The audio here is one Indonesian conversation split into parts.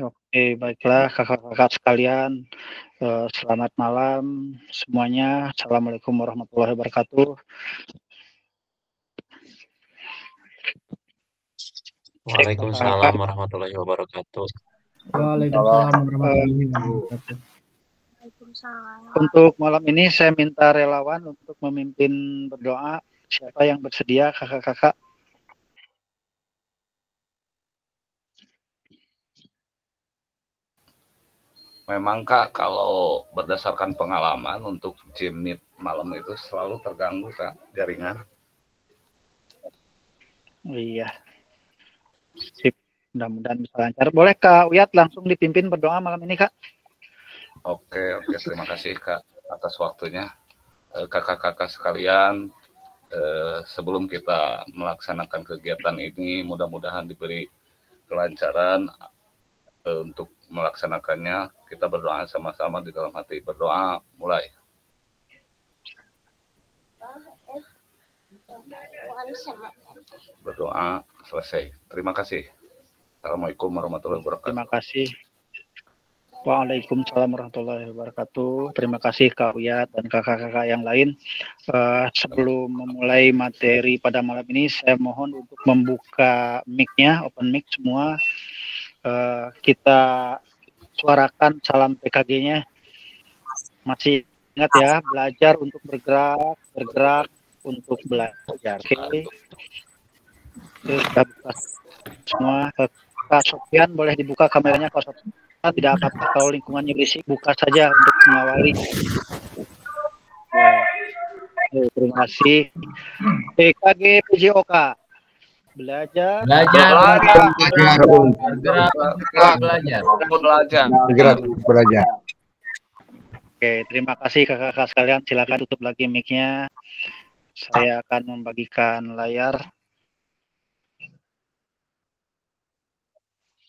Oke, baiklah kakak-kakak sekalian, eh, selamat malam semuanya. Assalamualaikum warahmatullahi wabarakatuh. Waalaikumsalam warahmatullahi wabarakatuh. Waalaikumsalam warahmatullahi wabarakatuh. Untuk malam ini saya minta relawan untuk memimpin berdoa. Siapa yang bersedia kakak-kakak? Memang Kak, kalau berdasarkan pengalaman untuk gym meet malam itu selalu terganggu Kak jaringan. Iya. Sip. Mudah-mudahan bisa lancar. Boleh Kak Uyat langsung dipimpin berdoa malam ini Kak? Oke, oke. Terima kasih Kak atas waktunya. Eh, kakak-kakak sekalian, eh, sebelum kita melaksanakan kegiatan ini, mudah-mudahan diberi kelancaran eh, untuk melaksanakannya kita berdoa sama-sama di dalam hati berdoa mulai berdoa selesai terima kasih assalamualaikum warahmatullahi wabarakatuh terima kasih Waalaikumsalam warahmatullahi wabarakatuh. Terima kasih Kak Uyat dan kakak-kakak yang lain. Uh, sebelum memulai materi pada malam ini, saya mohon untuk membuka mic-nya, open mic semua. Uh, kita suarakan salam PKG-nya. Masih ingat ya, belajar untuk bergerak, bergerak untuk belajar. Oke. Sudah buka semua. Kak Sofian boleh dibuka kameranya Kak Sofian. Tidak apa-apa kalau lingkungannya berisik, buka saja untuk mengawali. Ya. terima kasih. PKG PJOK belajar. Belajar. Belajar. Bergerak belajar. Belajar. Bergerak belajar. Oke terima kasih kakak-kakak sekalian. Silakan tutup lagi mic-nya. Saya akan membagikan layar.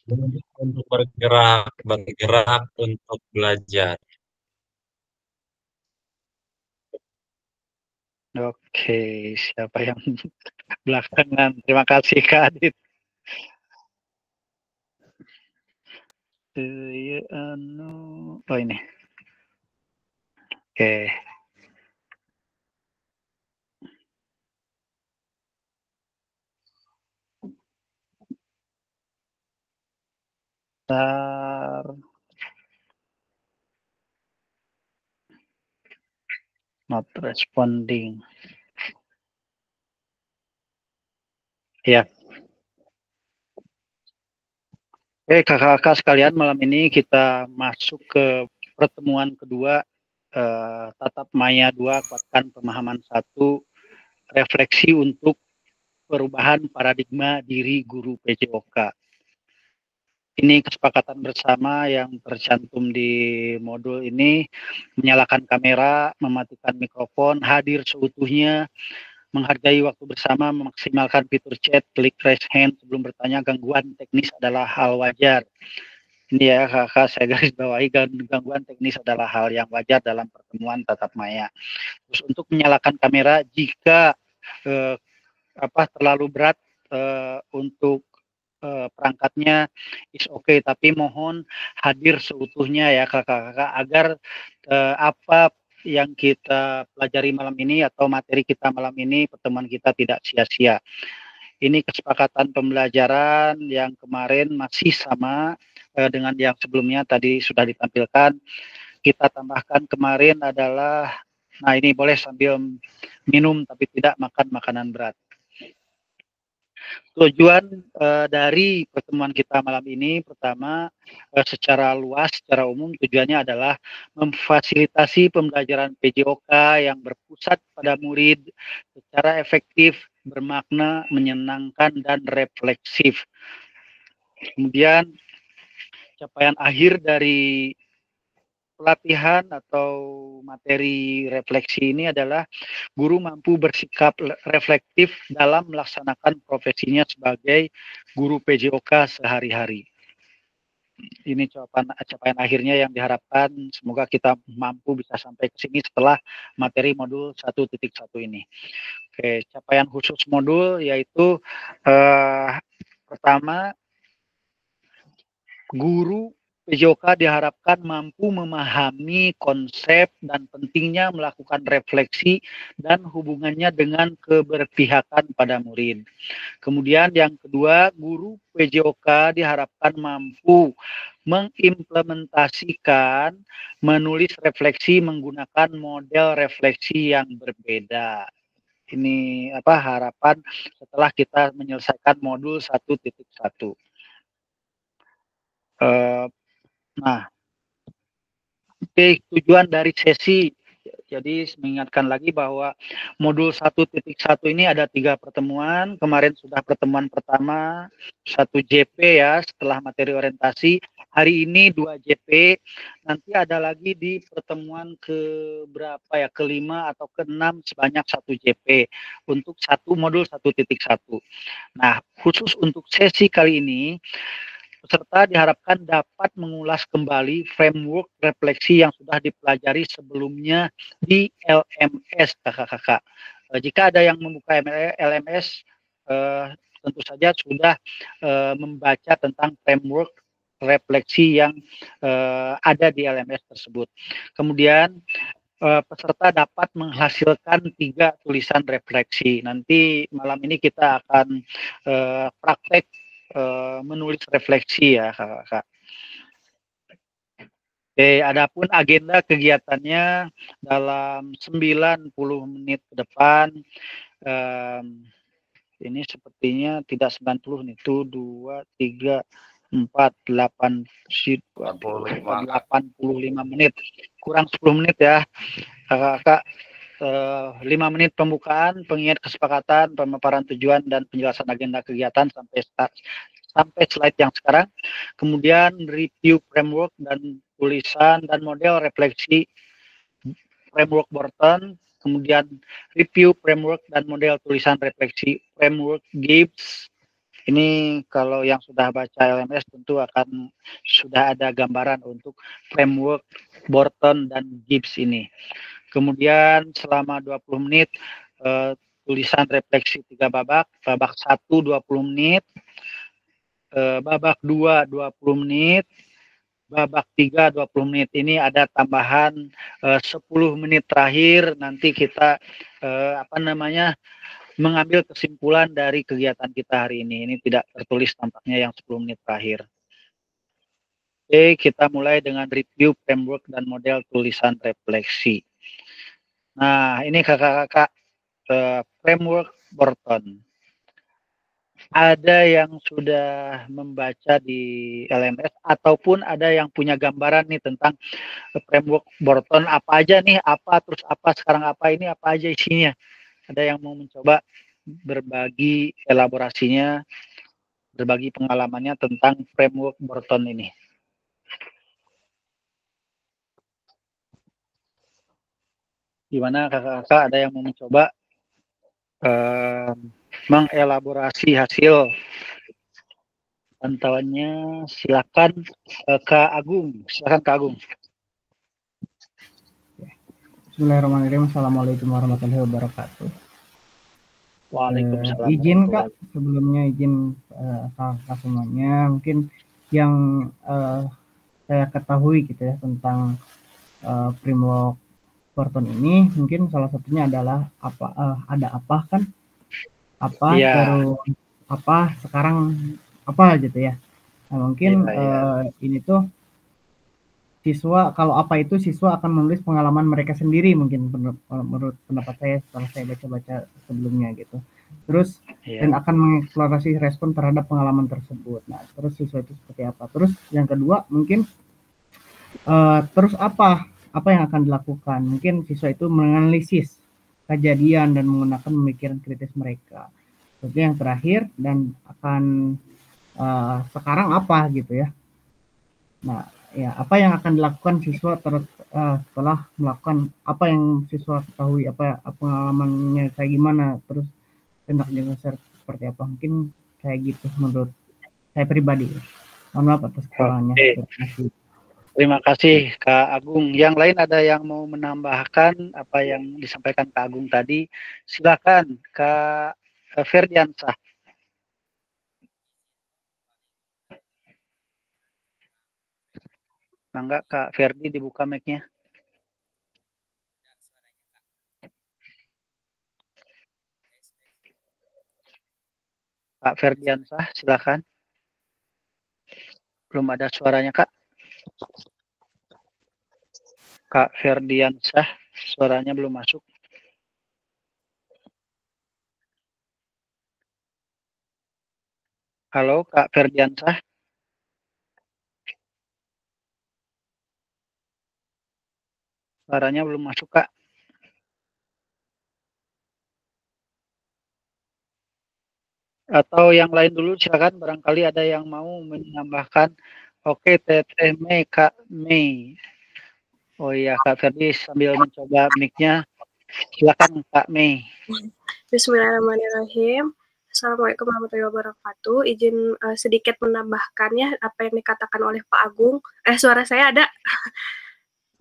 Untuk bergerak bergerak untuk belajar Oke, siapa yang belakangan? Terima kasih Kak Adit. Iya, anu, oh ini. Oke. Bentar. Not responding. Ya. Oke, kakak-kakak sekalian, malam ini kita masuk ke pertemuan kedua eh, tatap maya 2 kuatkan pemahaman satu refleksi untuk perubahan paradigma diri guru PJOK ini kesepakatan bersama yang tercantum di modul ini menyalakan kamera, mematikan mikrofon, hadir seutuhnya, menghargai waktu bersama, memaksimalkan fitur chat, klik raise hand sebelum bertanya, gangguan teknis adalah hal wajar. Ini ya kakak saya garis bawahi gangguan teknis adalah hal yang wajar dalam pertemuan tatap maya. Terus untuk menyalakan kamera jika eh, apa terlalu berat eh, untuk uh, perangkatnya is oke okay, tapi mohon hadir seutuhnya ya kakak-kakak agar uh, apa yang kita pelajari malam ini atau materi kita malam ini pertemuan kita tidak sia-sia. Ini kesepakatan pembelajaran yang kemarin masih sama uh, dengan yang sebelumnya tadi sudah ditampilkan. Kita tambahkan kemarin adalah nah ini boleh sambil minum tapi tidak makan makanan berat. Tujuan uh, dari pertemuan kita malam ini pertama uh, secara luas, secara umum tujuannya adalah memfasilitasi pembelajaran PJOK yang berpusat pada murid secara efektif, bermakna, menyenangkan dan refleksif. Kemudian capaian akhir dari pelatihan atau materi refleksi ini adalah guru mampu bersikap reflektif dalam melaksanakan profesinya sebagai guru PJOK sehari-hari. Ini capaian, capaian akhirnya yang diharapkan semoga kita mampu bisa sampai ke sini setelah materi modul 1.1 ini. Oke, capaian khusus modul yaitu eh, pertama guru PJOK diharapkan mampu memahami konsep dan pentingnya melakukan refleksi dan hubungannya dengan keberpihakan pada murid. Kemudian yang kedua, guru PJOK diharapkan mampu mengimplementasikan menulis refleksi menggunakan model refleksi yang berbeda. Ini apa harapan setelah kita menyelesaikan modul 1.1. Uh, Nah, oke tujuan dari sesi jadi mengingatkan lagi bahwa modul 1.1 ini ada tiga pertemuan. Kemarin sudah pertemuan pertama, satu JP ya setelah materi orientasi. Hari ini dua JP. Nanti ada lagi di pertemuan ke berapa ya, kelima atau keenam sebanyak satu JP untuk satu modul 1.1. Nah, khusus untuk sesi kali ini Peserta diharapkan dapat mengulas kembali framework refleksi yang sudah dipelajari sebelumnya di LMS kakak-kakak. Eh, jika ada yang membuka LMS, eh, tentu saja sudah eh, membaca tentang framework refleksi yang ada di LMS tersebut. Kemudian peserta dapat menghasilkan tiga tulisan refleksi. Nanti malam ini kita akan praktek uh, menulis refleksi ya kakak. Oke, adapun agenda kegiatannya dalam 90 menit ke depan um, ini sepertinya tidak 90 nih, itu 2 3 4 8 85 menit. Kurang 10 menit ya. Kakak-kakak uh, lima menit pembukaan, pengingat kesepakatan, pemaparan tujuan dan penjelasan agenda kegiatan sampai start, sampai slide yang sekarang. Kemudian review framework dan tulisan dan model refleksi framework Borton, kemudian review framework dan model tulisan refleksi framework Gibbs. Ini kalau yang sudah baca LMS tentu akan sudah ada gambaran untuk framework Borton dan Gibbs ini. Kemudian selama 20 menit uh, tulisan refleksi tiga babak, babak 1 20 menit, uh, babak 2 20 menit, babak 3 20 menit. Ini ada tambahan eh, uh, 10 menit terakhir nanti kita apa namanya mengambil kesimpulan dari kegiatan kita hari ini. Ini tidak tertulis tampaknya yang 10 menit terakhir. Oke, kita mulai dengan review framework dan model tulisan refleksi. Nah, ini kakak-kakak uh, framework Borton. Ada yang sudah membaca di LMS ataupun ada yang punya gambaran nih tentang framework Borton apa aja nih, apa terus apa sekarang apa ini apa aja isinya. Ada yang mau mencoba berbagi elaborasinya, berbagi pengalamannya tentang framework Borton ini. Gimana kakak-kakak ada yang mau mencoba uh, mengelaborasi hasil pantauannya? Silakan uh, Kak Agung, silakan Kak Agung. Bismillahirrahmanirrahim. Assalamualaikum warahmatullahi wabarakatuh. Waalaikumsalam. Uh, izin Kak, sebelumnya izin uh, kakak semuanya. Mungkin yang uh, saya ketahui gitu ya tentang uh, framework Porton ini mungkin salah satunya adalah apa uh, ada apa kan apa yeah. baru apa sekarang apa gitu ya nah, mungkin yeah, yeah. Uh, ini tuh siswa kalau apa itu siswa akan menulis pengalaman mereka sendiri mungkin menurut pendapat saya setelah saya baca-baca sebelumnya gitu terus yeah. dan akan mengeksplorasi respon terhadap pengalaman tersebut nah terus siswa itu seperti apa terus yang kedua mungkin uh, terus apa apa yang akan dilakukan? Mungkin siswa itu menganalisis kejadian dan menggunakan pemikiran kritis mereka. Jadi yang terakhir dan akan uh, sekarang apa gitu ya. Nah, ya apa yang akan dilakukan siswa ter, uh, setelah melakukan apa yang siswa ketahui apa, apa pengalamannya kayak gimana terus tindak lanjut seperti apa mungkin kayak gitu menurut saya pribadi. Mohon maaf atas kesalahannya. Okay. Terima kasih Kak Agung. Yang lain ada yang mau menambahkan apa yang disampaikan Kak Agung tadi? Silakan Kak Ferdiansah. Mangga Kak Ferdi dibuka mic-nya. Kak Ferdiansah, silakan. Belum ada suaranya, Kak. Kak Ferdiansah, suaranya belum masuk. Halo, Kak Ferdiansah. Suaranya belum masuk, Kak. Atau yang lain dulu, silakan. Barangkali ada yang mau menambahkan. Oke, Mei, Kak Mei. Oh iya, Kak Ferdi sambil mencoba mic-nya. Silakan, Kak Mei. Bismillahirrahmanirrahim. Assalamualaikum warahmatullahi wabarakatuh. Izin uh, sedikit menambahkan ya apa yang dikatakan oleh Pak Agung. Eh, suara saya ada?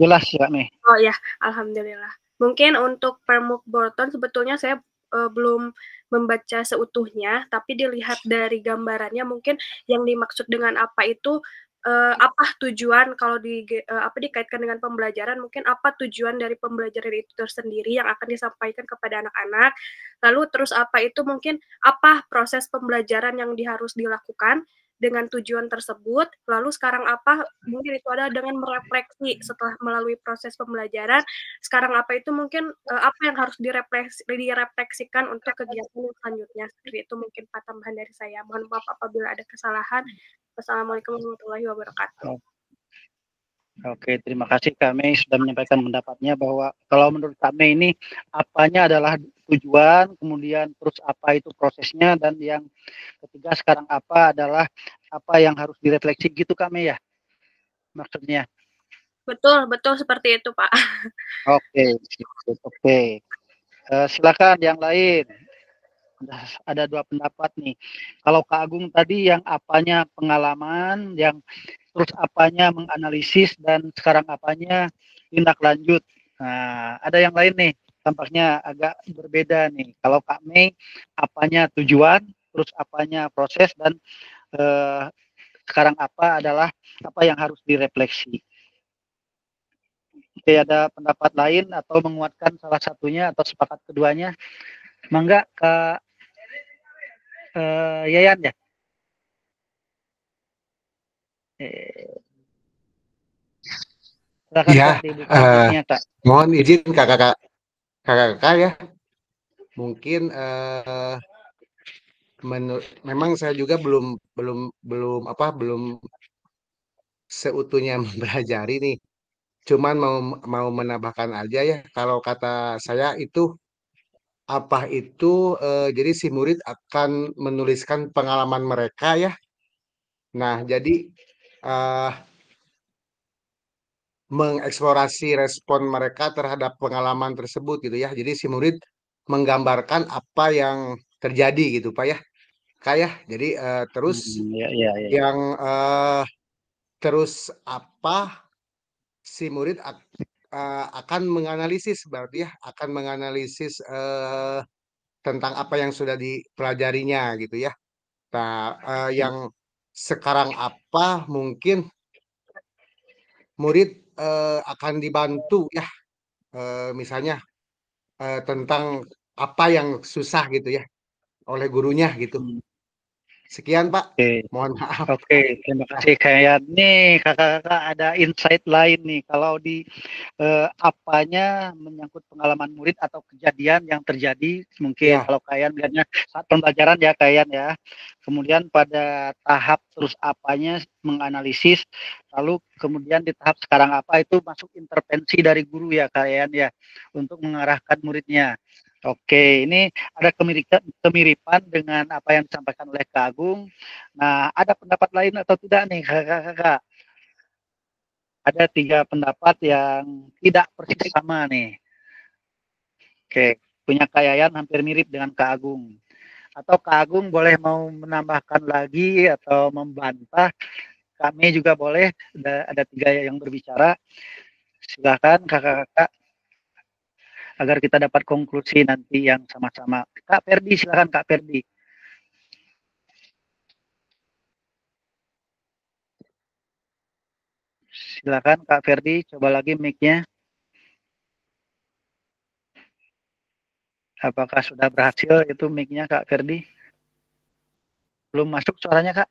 Jelas ya, Mei. Oh ya, Alhamdulillah. Mungkin untuk Permuk Borton sebetulnya saya uh, belum membaca seutuhnya, tapi dilihat dari gambarannya mungkin yang dimaksud dengan apa itu uh, apa tujuan kalau di uh, apa dikaitkan dengan pembelajaran? Mungkin apa tujuan dari pembelajaran itu tersendiri yang akan disampaikan kepada anak-anak? Lalu terus apa itu? Mungkin apa proses pembelajaran yang harus dilakukan dengan tujuan tersebut lalu sekarang apa? Mungkin itu ada dengan merefleksi setelah melalui proses pembelajaran sekarang apa itu mungkin uh, apa yang harus direfleksi, direfleksikan untuk kegiatan selanjutnya? Seperti itu mungkin pak tambahan dari saya. Mohon maaf apabila ada kesalahan. Wassalamualaikum warahmatullahi wabarakatuh. Oke, terima kasih. Kami sudah menyampaikan pendapatnya bahwa kalau menurut kami ini apanya adalah tujuan, kemudian terus apa itu prosesnya, dan yang ketiga sekarang apa adalah apa yang harus direfleksi gitu kami ya maksudnya. Betul, betul seperti itu Pak. Oke, oke. Uh, silakan yang lain ada dua pendapat nih. Kalau Kak Agung tadi yang apanya pengalaman, yang terus apanya menganalisis dan sekarang apanya tindak lanjut. Nah, ada yang lain nih, tampaknya agak berbeda nih. Kalau Kak Mei apanya tujuan, terus apanya proses dan eh, sekarang apa adalah apa yang harus direfleksi. Oke, ada pendapat lain atau menguatkan salah satunya atau sepakat keduanya? Mangga Kak uh, Yayan ya? Silakan ya, uh, mohon izin kakak-kakak kakak-kakak ya. Mungkin uh, menur memang saya juga belum belum belum apa belum seutuhnya mempelajari nih. Cuman mau mau menambahkan aja ya kalau kata saya itu apa itu uh, jadi si murid akan menuliskan pengalaman mereka ya. Nah, jadi uh, mengeksplorasi respon mereka terhadap pengalaman tersebut gitu ya. Jadi si murid menggambarkan apa yang terjadi gitu Pak ya. Kayak ya. jadi uh, terus hmm, ya, ya, ya. yang uh, terus apa si murid uh, akan menganalisis berarti ya akan menganalisis uh, tentang apa yang sudah dipelajarinya gitu ya. Nah, uh, yang sekarang apa mungkin murid uh, akan dibantu ya, uh, misalnya uh, tentang apa yang susah gitu ya oleh gurunya gitu. Hmm. Sekian Pak. Oke. Mohon maaf. Oke, terima kasih kayak nih kakak-kakak ada insight lain nih kalau di eh, apanya menyangkut pengalaman murid atau kejadian yang terjadi mungkin ya. kalau kalian melihatnya saat pembelajaran ya kalian ya. Kemudian pada tahap terus apanya menganalisis lalu kemudian di tahap sekarang apa itu masuk intervensi dari guru ya kalian ya untuk mengarahkan muridnya. Oke, ini ada kemiripan, dengan apa yang disampaikan oleh Kak Agung. Nah, ada pendapat lain atau tidak nih, kakak-kakak? Ada tiga pendapat yang tidak persis sama nih. Oke, punya Kak Yayan hampir mirip dengan Kak Agung. Atau Kak Agung boleh mau menambahkan lagi atau membantah. Kami juga boleh, ada, ada tiga yang berbicara. Silakan kakak-kakak agar kita dapat konklusi nanti yang sama-sama. Kak Ferdi, silakan Kak Ferdi. Silakan Kak Ferdi, coba lagi mic-nya. Apakah sudah berhasil itu mic-nya Kak Ferdi? Belum masuk suaranya Kak?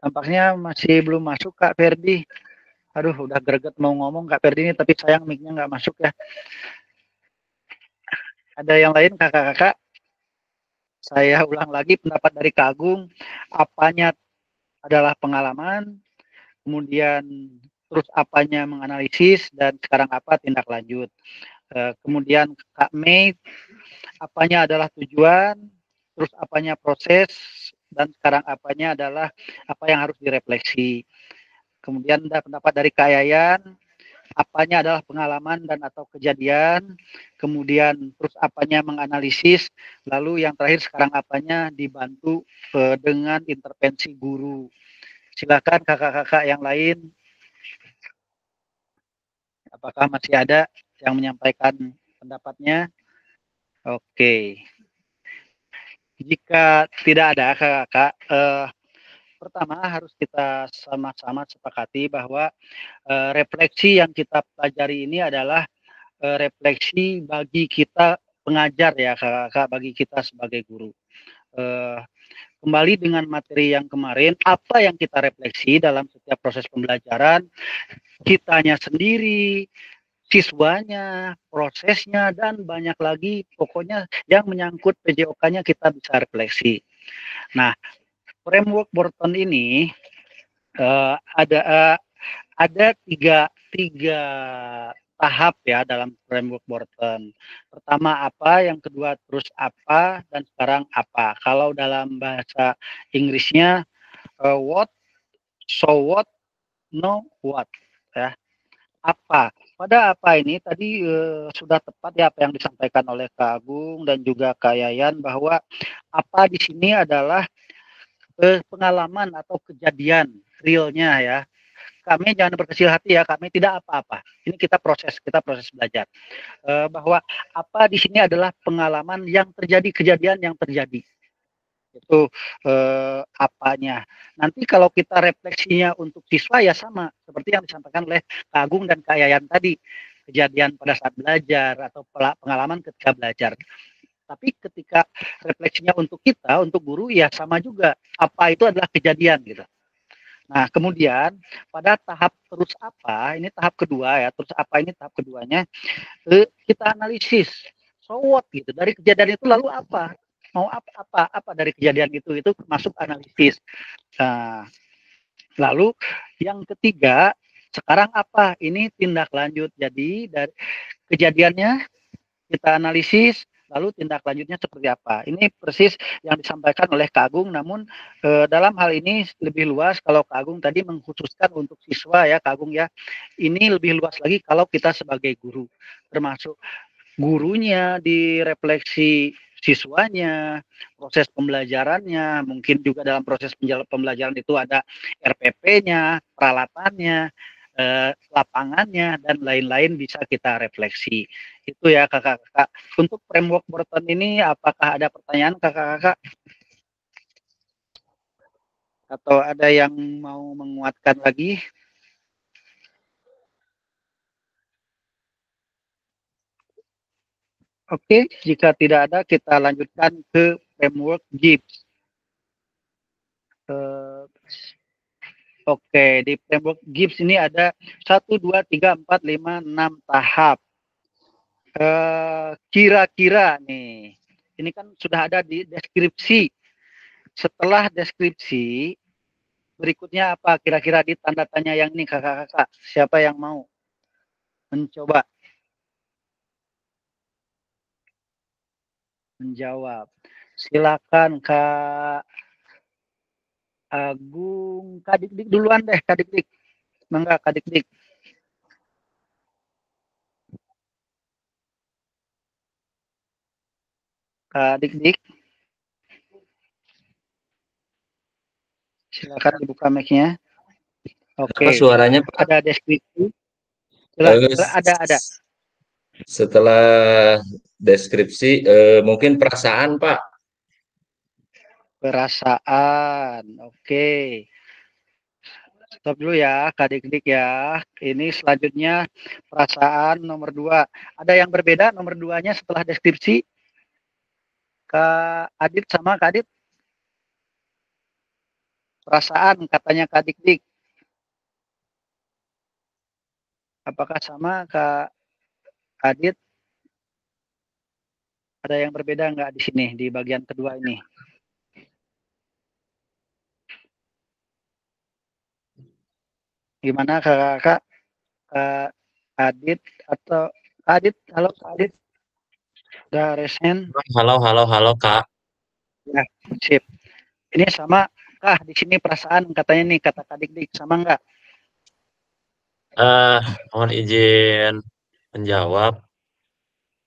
Tampaknya masih belum masuk Kak Ferdi. Aduh, udah greget mau ngomong Kak Ferdi ini, tapi sayang mic-nya nggak masuk ya. Ada yang lain kakak-kakak? Saya ulang lagi pendapat dari Kak Agung. Apanya adalah pengalaman, kemudian terus apanya menganalisis, dan sekarang apa tindak lanjut. Eh, kemudian Kak Mei, apanya adalah tujuan, terus apanya proses, dan sekarang apanya adalah apa yang harus direfleksi. Kemudian ada pendapat dari Kayayan, apanya adalah pengalaman dan atau kejadian, kemudian terus apanya menganalisis, lalu yang terakhir sekarang apanya dibantu uh, dengan intervensi guru. Silakan kakak-kakak yang lain. Apakah masih ada yang menyampaikan pendapatnya? Oke. Jika tidak ada kakak-kakak, uh, pertama harus kita sama-sama sepakati bahwa uh, refleksi yang kita pelajari ini adalah uh, refleksi bagi kita pengajar ya kakak-kakak, bagi kita sebagai guru. Uh, kembali dengan materi yang kemarin, apa yang kita refleksi dalam setiap proses pembelajaran, kitanya sendiri, siswanya, prosesnya, dan banyak lagi pokoknya yang menyangkut PJOK-nya kita bisa refleksi. Nah, framework Borton ini uh, ada uh, ada tiga tiga tahap ya dalam framework Borton. Pertama apa, yang kedua terus apa, dan sekarang apa. Kalau dalam bahasa Inggrisnya uh, what, so what, no what ya. Apa pada apa ini tadi uh, sudah tepat ya apa yang disampaikan oleh Kak Agung dan juga Kak Yayan bahwa apa di sini adalah uh, pengalaman atau kejadian realnya ya. Kami jangan berkecil hati ya, kami tidak apa-apa. Ini kita proses, kita proses belajar. Uh, bahwa apa di sini adalah pengalaman yang terjadi, kejadian yang terjadi itu eh, apanya. Nanti kalau kita refleksinya untuk siswa ya sama seperti yang disampaikan oleh Kak Agung dan Kak Yayan tadi kejadian pada saat belajar atau pengalaman ketika belajar. Tapi ketika refleksinya untuk kita, untuk guru ya sama juga. Apa itu adalah kejadian gitu. Nah, kemudian pada tahap terus apa, ini tahap kedua ya, terus apa ini tahap keduanya, eh, kita analisis. So what gitu, dari kejadian itu lalu apa? Mau apa apa apa dari kejadian itu itu masuk analisis. Nah, lalu yang ketiga sekarang apa? Ini tindak lanjut. Jadi dari kejadiannya kita analisis, lalu tindak lanjutnya seperti apa. Ini persis yang disampaikan oleh Kak Agung, namun e, dalam hal ini lebih luas kalau Kak Agung tadi mengkhususkan untuk siswa ya Kak Agung ya. Ini lebih luas lagi kalau kita sebagai guru, termasuk gurunya direfleksi siswanya, proses pembelajarannya, mungkin juga dalam proses pembelajaran itu ada RPP-nya, peralatannya, eh, lapangannya, dan lain-lain bisa kita refleksi. Itu ya kakak-kakak. Untuk framework Burton ini, apakah ada pertanyaan kakak-kakak? Atau ada yang mau menguatkan lagi? Oke, jika tidak ada, kita lanjutkan ke framework GIPS. Uh, Oke, di framework GIPS ini ada 1, 2, 3, 4, 5, 6 tahap. Eh, kira-kira uh, nih, ini kan sudah ada di deskripsi. Setelah deskripsi, berikutnya apa kira-kira di tanda tanya yang ini kakak-kakak? Siapa yang mau mencoba? Menjawab. Silakan Kak Agung, Kak Dik Dik duluan deh, Kak Dik Dik. Mangga Kak Dik Dik. Kak Dik Dik. Silakan dibuka mic-nya. Oke. Okay. suaranya Pak? Ada deskripsi. Silakan, ada ada. Setelah deskripsi, eh, mungkin perasaan Pak. perasaan. Oke. Stop dulu ya, adik-adik ya. Ini selanjutnya perasaan nomor dua. Ada yang berbeda nomor duanya setelah deskripsi? Kak Adit sama Kak? Perasaan katanya Kak Dik-Dik. Apakah sama Kak Adit? Ada yang berbeda nggak di sini di bagian kedua ini? Gimana kakak-kakak? Kak Adit atau Kak Adit? Halo Kak Adit. Udah resen? Halo, halo, halo Kak. Ya, sip. Ini sama kah di sini perasaan katanya nih kata Kak Dik-Dik sama nggak? Eh, uh, mohon izin menjawab.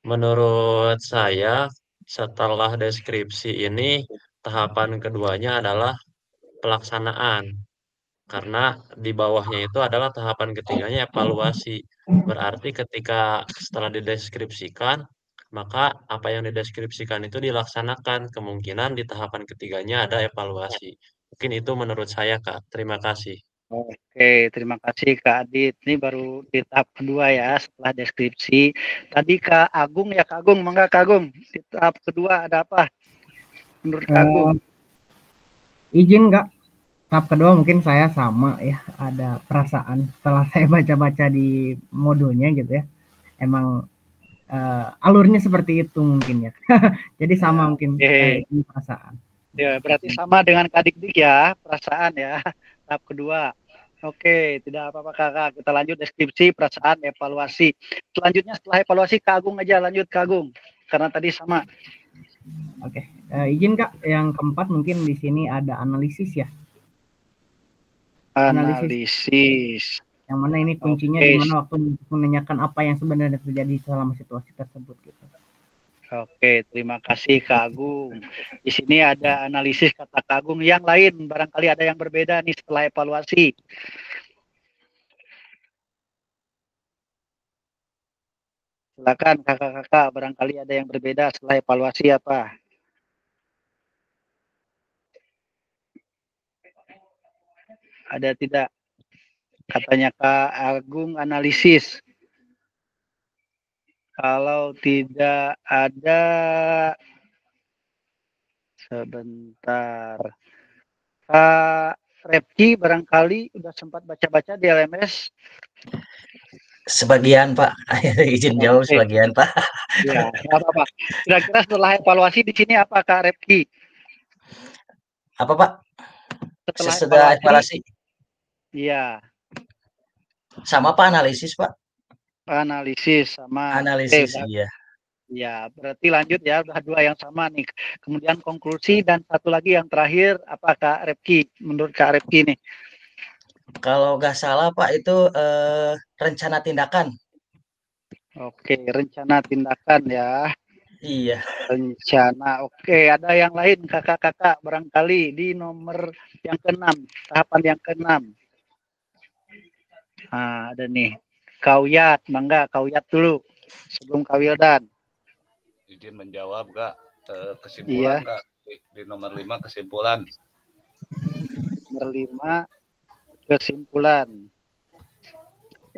Menurut saya, setelah deskripsi ini, tahapan keduanya adalah pelaksanaan. Karena di bawahnya itu adalah tahapan ketiganya evaluasi. Berarti ketika setelah dideskripsikan, maka apa yang dideskripsikan itu dilaksanakan. Kemungkinan di tahapan ketiganya ada evaluasi. Mungkin itu menurut saya, Kak. Terima kasih. Oke, terima kasih Kak Adit. Ini baru di tahap kedua ya setelah deskripsi. Tadi Kak Agung ya Kak Agung, mangga Kak Agung. Di tahap kedua ada apa? Menurut Kak Agung? Uh, izin nggak? Tahap kedua mungkin saya sama ya, ada perasaan setelah saya baca-baca di modulnya gitu ya. Emang uh, alurnya seperti itu mungkin ya. Jadi sama mungkin okay. perasaan. Ya, berarti sama dengan Kak Dik-Dik ya, perasaan ya tahap kedua. Oke, tidak apa-apa kakak. Kita lanjut deskripsi, perasaan, evaluasi. Selanjutnya setelah evaluasi, Kagung aja lanjut Kagung. Karena tadi sama. Oke, uh, izin kak. Yang keempat mungkin di sini ada analisis ya. Analisis. analisis. Yang mana ini kuncinya okay. di mana waktu menanyakan apa yang sebenarnya terjadi selama situasi tersebut gitu. Oke, terima kasih Kak Agung. Di sini ada analisis kata Kak Agung yang lain, barangkali ada yang berbeda nih setelah evaluasi. Silakan kakak-kakak, barangkali ada yang berbeda setelah evaluasi apa? Ada tidak? Katanya Kak Agung analisis. Kalau tidak ada sebentar. Kak Repki barangkali udah sempat baca-baca di LMS. Sebagian Pak, izin jauh sebagian Pak. Ya, apa-apa. Kira-kira setelah evaluasi di sini apa Kak Repki? Apa Pak? Setelah, Setelah evaluasi. Iya. Sama Pak analisis Pak analisis sama analisis eh, iya. Ya, berarti lanjut ya, dua yang sama nih. Kemudian konklusi dan satu lagi yang terakhir, apa Kak Repki? Menurut Kak Repki nih? Kalau nggak salah Pak itu eh, rencana tindakan. Oke, rencana tindakan ya. Iya. Rencana. Oke, ada yang lain kakak-kakak barangkali di nomor yang keenam, tahapan yang keenam. Nah, ada nih. Kauyat, mangga Kauyat dulu sebelum Kawildan. Izin menjawab Kak eh, kesimpulan iya. Kak di, di nomor 5 kesimpulan. Nomor 5 kesimpulan.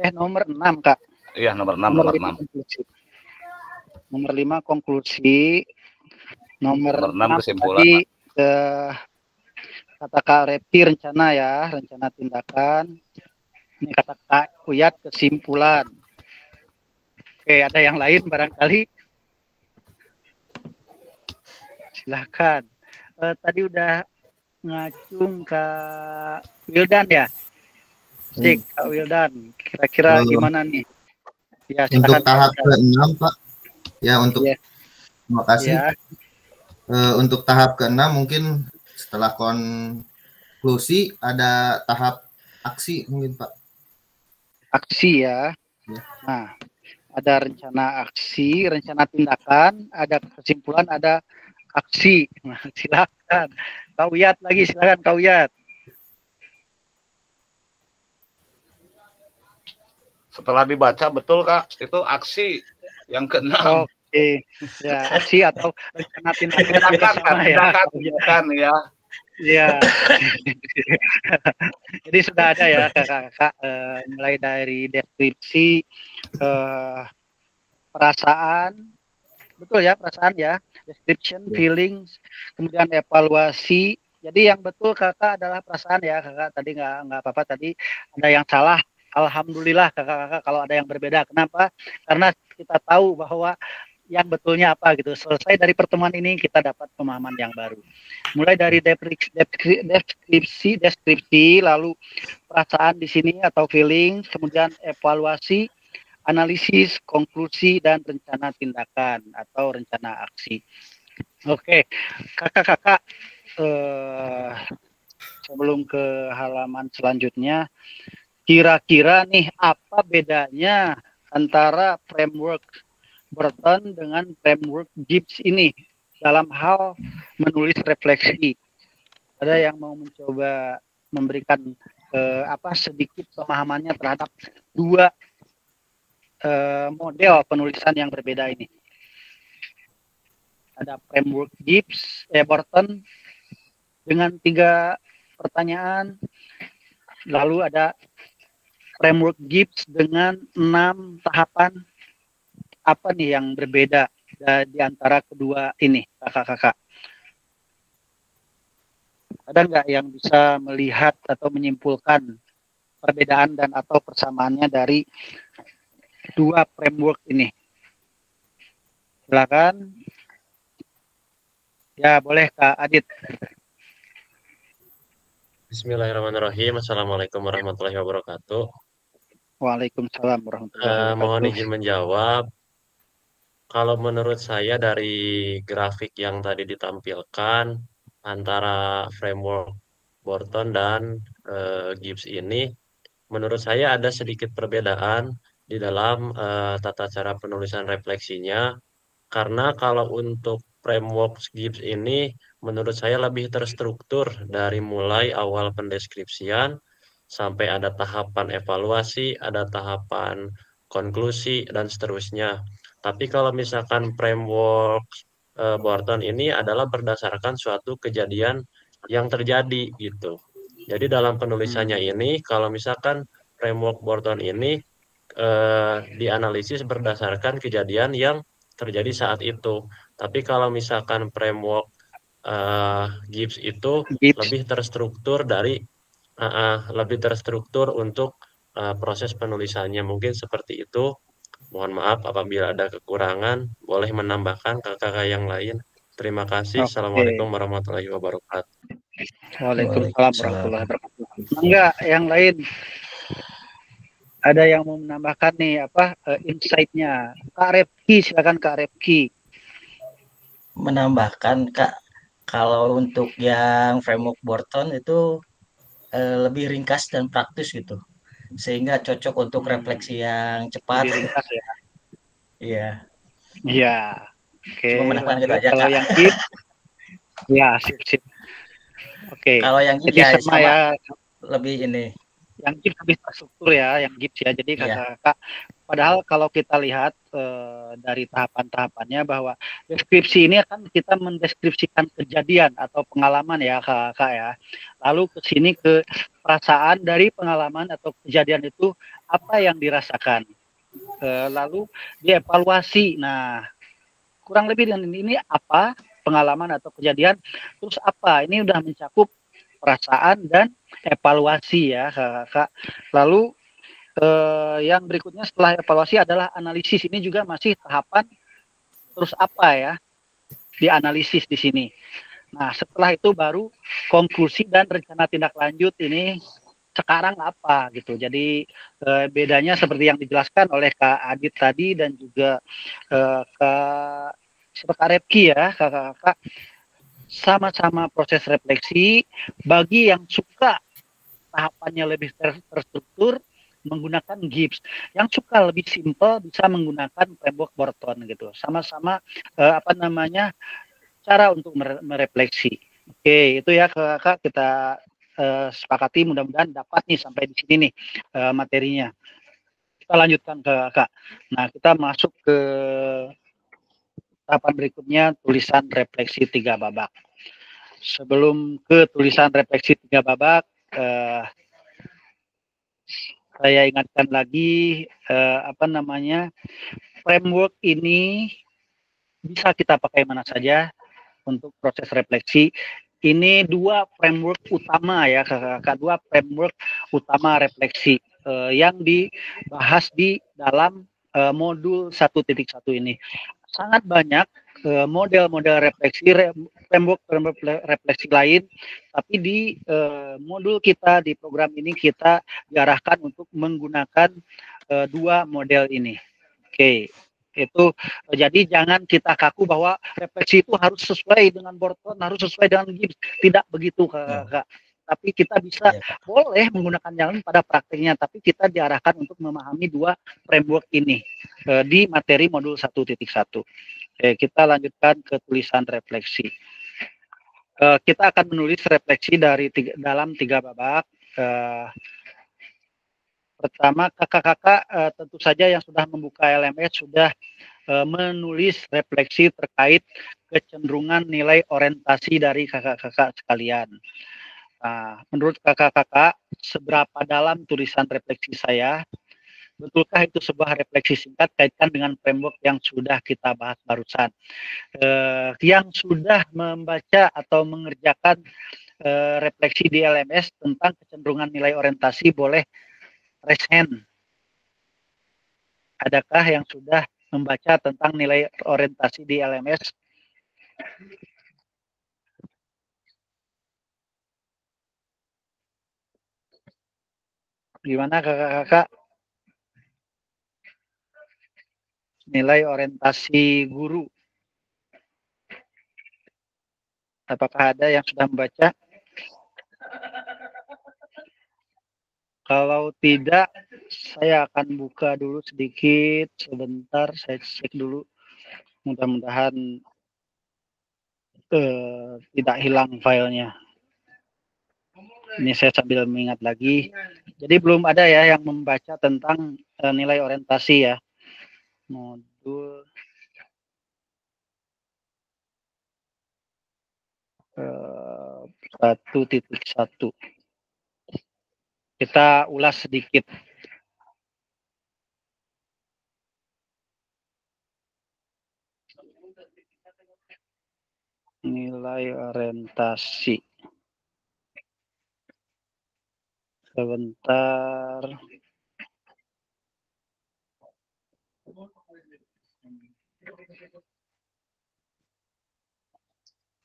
Eh nomor 6 Kak. Iya nomor 6 nomor, nomor 6. Konklusi. Nomor 5 konklusi. Nomor, nomor 6 kesimpulan. Tadi, eh, kata Kak Repti rencana ya, rencana tindakan ini kata Kak Uyat kesimpulan. Oke, ada yang lain barangkali? Silahkan. Uh, tadi udah ngacung ke Wildan ya? Cik, hmm. Kak Wildan. Kira-kira gimana nih? Ya, untuk tahap ke-6, Pak. Ya, untuk yeah. terima kasih. Yeah. Uh, untuk tahap ke-6 mungkin setelah konklusi ada tahap aksi mungkin, Pak aksi ya. ya. Nah, ada rencana aksi, rencana tindakan, ada kesimpulan, ada aksi. Nah, silakan. Kau Yat lagi, silakan Kau Yat. Setelah dibaca betul Kak, itu aksi yang keenam. Oke, ya aksi atau rencana tindakan tindakan ya. Tindakan ya. Iya. Jadi sudah ada ya kakak-kakak uh, mulai dari deskripsi uh, perasaan, betul ya perasaan ya, description, ya. feelings, kemudian evaluasi. Jadi yang betul kakak adalah perasaan ya kakak. Tadi nggak nggak apa-apa tadi ada yang salah. Alhamdulillah kakak-kakak kalau ada yang berbeda. Kenapa? Karena kita tahu bahwa yang betulnya apa gitu. Selesai dari pertemuan ini kita dapat pemahaman yang baru. Mulai dari deskripsi, deskripsi, lalu perasaan di sini atau feeling, kemudian evaluasi, analisis, konklusi, dan rencana tindakan atau rencana aksi. Oke, kakak-kakak, eh, sebelum ke halaman selanjutnya, kira-kira nih apa bedanya antara framework Burton dengan framework Gibbs ini dalam hal menulis refleksi. Ada yang mau mencoba memberikan eh, apa sedikit pemahamannya terhadap dua eh, model penulisan yang berbeda ini. Ada framework Gibbs, eh, Burton dengan tiga pertanyaan, lalu ada framework Gibbs dengan enam tahapan apa nih yang berbeda di antara kedua ini kakak-kakak? Ada nggak yang bisa melihat atau menyimpulkan perbedaan dan atau persamaannya dari dua framework ini? Silakan. Ya, boleh Kak Adit. Bismillahirrahmanirrahim. Assalamualaikum warahmatullahi wabarakatuh. Waalaikumsalam warahmatullahi wabarakatuh. Uh, mohon izin menjawab. Kalau menurut saya dari grafik yang tadi ditampilkan antara framework Borton dan uh, Gibbs ini, menurut saya ada sedikit perbedaan di dalam uh, tata cara penulisan refleksinya. Karena kalau untuk framework Gibbs ini, menurut saya lebih terstruktur dari mulai awal pendeskripsian sampai ada tahapan evaluasi, ada tahapan konklusi, dan seterusnya. Tapi kalau misalkan framework uh, Borton ini adalah berdasarkan suatu kejadian yang terjadi gitu. Jadi dalam penulisannya hmm. ini kalau misalkan framework Borton ini uh, dianalisis berdasarkan kejadian yang terjadi saat itu. Tapi kalau misalkan framework uh, Gibbs itu Gibbs. lebih terstruktur dari uh, uh, lebih terstruktur untuk uh, proses penulisannya mungkin seperti itu. Mohon maaf apabila ada kekurangan, boleh menambahkan kakak-kakak yang lain. Terima kasih. Okay. Assalamualaikum warahmatullahi wabarakatuh. Waalaikumsalam warahmatullahi wabarakatuh. Enggak, yang lain ada yang mau menambahkan nih apa uh, insight-nya. Kak Repki, silakan Kak Repki. Menambahkan Kak, kalau untuk yang framework Borton itu uh, lebih ringkas dan praktis gitu sehingga cocok untuk refleksi yang cepat. ya. Iya. Iya. Oke. Okay. Kalau yang deep, ya sip sip. Oke. Okay. Kalau yang deep ya, sama, sama ya lebih ini yang gips lebih terstruktur ya, yang gips ya. Jadi iya. kakak, padahal kalau kita lihat e, dari tahapan-tahapannya bahwa deskripsi ini akan kita mendeskripsikan kejadian atau pengalaman ya kakak ya. Lalu ke sini ke perasaan dari pengalaman atau kejadian itu apa yang dirasakan. E, lalu dievaluasi. Nah, kurang lebih dengan ini apa pengalaman atau kejadian terus apa ini udah mencakup perasaan dan evaluasi ya kakak. Lalu eh, yang berikutnya setelah evaluasi adalah analisis. Ini juga masih tahapan terus apa ya dianalisis di sini. Nah setelah itu baru konklusi dan rencana tindak lanjut ini sekarang apa gitu. Jadi eh, bedanya seperti yang dijelaskan oleh Kak Adit tadi dan juga eh, Kak Kak Repki ya kakak-kakak sama-sama proses refleksi bagi yang suka tahapannya lebih ter terstruktur menggunakan Gibbs. Yang suka lebih simple bisa menggunakan framework Borton gitu. Sama-sama uh, apa namanya cara untuk merefleksi. Oke, itu ya kakak kita uh, sepakati mudah-mudahan dapat nih sampai di sini nih uh, materinya. Kita lanjutkan ke kakak. Nah, kita masuk ke tahapan berikutnya tulisan refleksi tiga babak. Sebelum ke tulisan refleksi tiga babak, eh, saya ingatkan lagi eh, apa namanya framework ini bisa kita pakai mana saja untuk proses refleksi. Ini dua framework utama ya kakak, dua framework utama refleksi uh, yang dibahas di dalam uh, modul 1.1 ini. Sangat banyak uh, model-model refleksi, framework framework refleksi lain, tapi di uh, modul kita di program ini kita diarahkan untuk menggunakan uh, dua model ini. Oke. Okay itu jadi jangan kita kaku bahwa refleksi itu harus sesuai dengan Borton harus sesuai dengan Gibbs tidak begitu ya. kak tapi kita bisa ya, boleh menggunakan jalan pada prakteknya tapi kita diarahkan untuk memahami dua framework ini e, di materi modul 1.1 Oke, kita lanjutkan ke tulisan refleksi. E, kita akan menulis refleksi dari tiga, dalam tiga babak. E, Pertama, kakak-kakak uh, tentu saja yang sudah membuka LMS sudah uh, menulis refleksi terkait kecenderungan nilai orientasi dari kakak-kakak sekalian. Nah, menurut kakak-kakak, seberapa dalam tulisan refleksi saya? Betulkah itu sebuah refleksi singkat kaitkan dengan framework yang sudah kita bahas barusan? Uh, yang sudah membaca atau mengerjakan uh, refleksi di LMS tentang kecenderungan nilai orientasi boleh resen. Adakah yang sudah membaca tentang nilai orientasi di LMS? Gimana kakak-kakak? Nilai orientasi guru. Apakah ada yang sudah membaca? Kalau tidak, saya akan buka dulu sedikit sebentar. Saya cek dulu. Mudah-mudahan uh, tidak hilang filenya. Ini saya sambil mengingat lagi. Jadi belum ada ya yang membaca tentang uh, nilai orientasi ya. Modul eh, satu titik satu kita ulas sedikit. Nilai orientasi. Sebentar.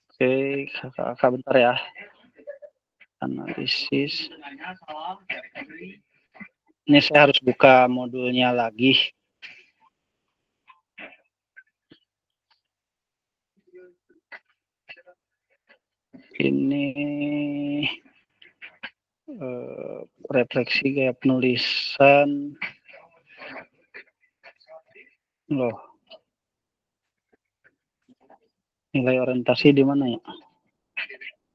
Oke, kakak bentar ya. Analisis. Ini saya harus buka modulnya lagi. Ini uh, refleksi gaya penulisan loh nilai orientasi di mana ya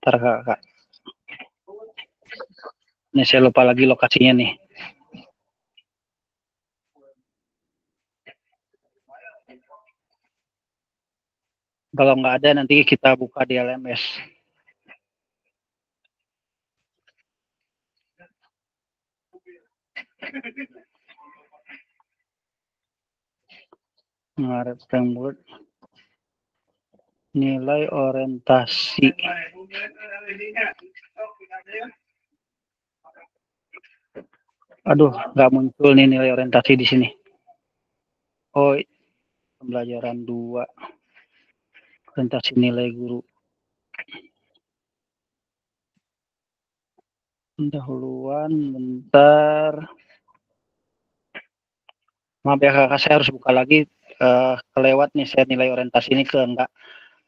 ntar kakak ini saya lupa lagi lokasinya nih. Kalau nggak ada nanti kita buka di LMS. Ngaret framework nilai orientasi Aduh, nggak muncul nih nilai orientasi di sini. Oh, pembelajaran dua. Orientasi nilai guru. Pendahuluan, bentar. Maaf ya kakak, saya harus buka lagi. Uh, kelewat nih saya nilai orientasi ini ke enggak.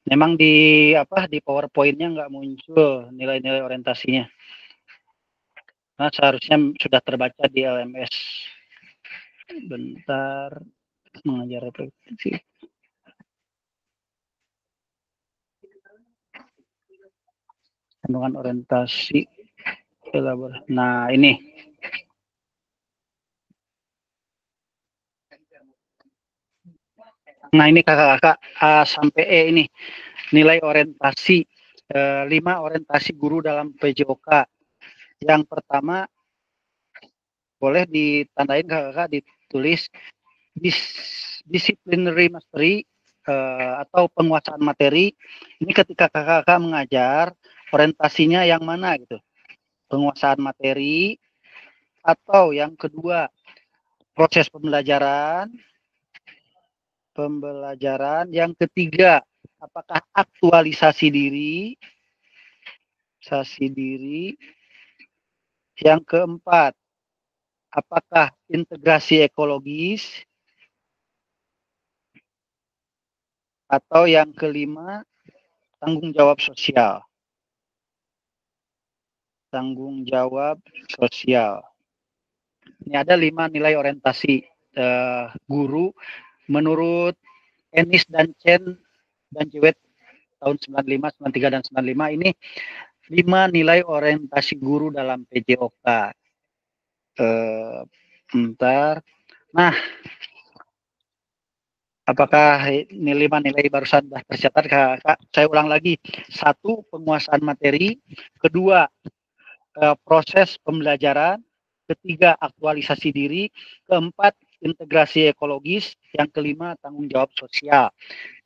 Memang di apa di PowerPoint-nya nggak muncul nilai-nilai orientasinya. Nah, seharusnya sudah terbaca di LMS. Bentar, mengajar repetisi. Kandungan orientasi. Nah, ini. Nah ini kakak-kakak A sampai E ini nilai orientasi uh, lima orientasi guru dalam PJOK. Yang pertama boleh ditandain kakak-kakak ditulis dis, disciplinary mastery uh, atau penguasaan materi. Ini ketika kakak-kakak mengajar orientasinya yang mana gitu. Penguasaan materi atau yang kedua proses pembelajaran pembelajaran. Yang ketiga, apakah aktualisasi diri? Aktualisasi diri. Yang keempat, apakah integrasi ekologis? Atau yang kelima, tanggung jawab sosial. Tanggung jawab sosial. Ini ada lima nilai orientasi uh, guru menurut Enis dan Chen dan Jewet tahun 95, 93 dan 95 ini lima nilai orientasi guru dalam PJOK. Eh, bentar. Nah, apakah ini lima nilai barusan sudah tercatat kak? Saya ulang lagi. Satu, penguasaan materi. Kedua, eh, proses pembelajaran. Ketiga, aktualisasi diri. Keempat, integrasi ekologis, yang kelima tanggung jawab sosial.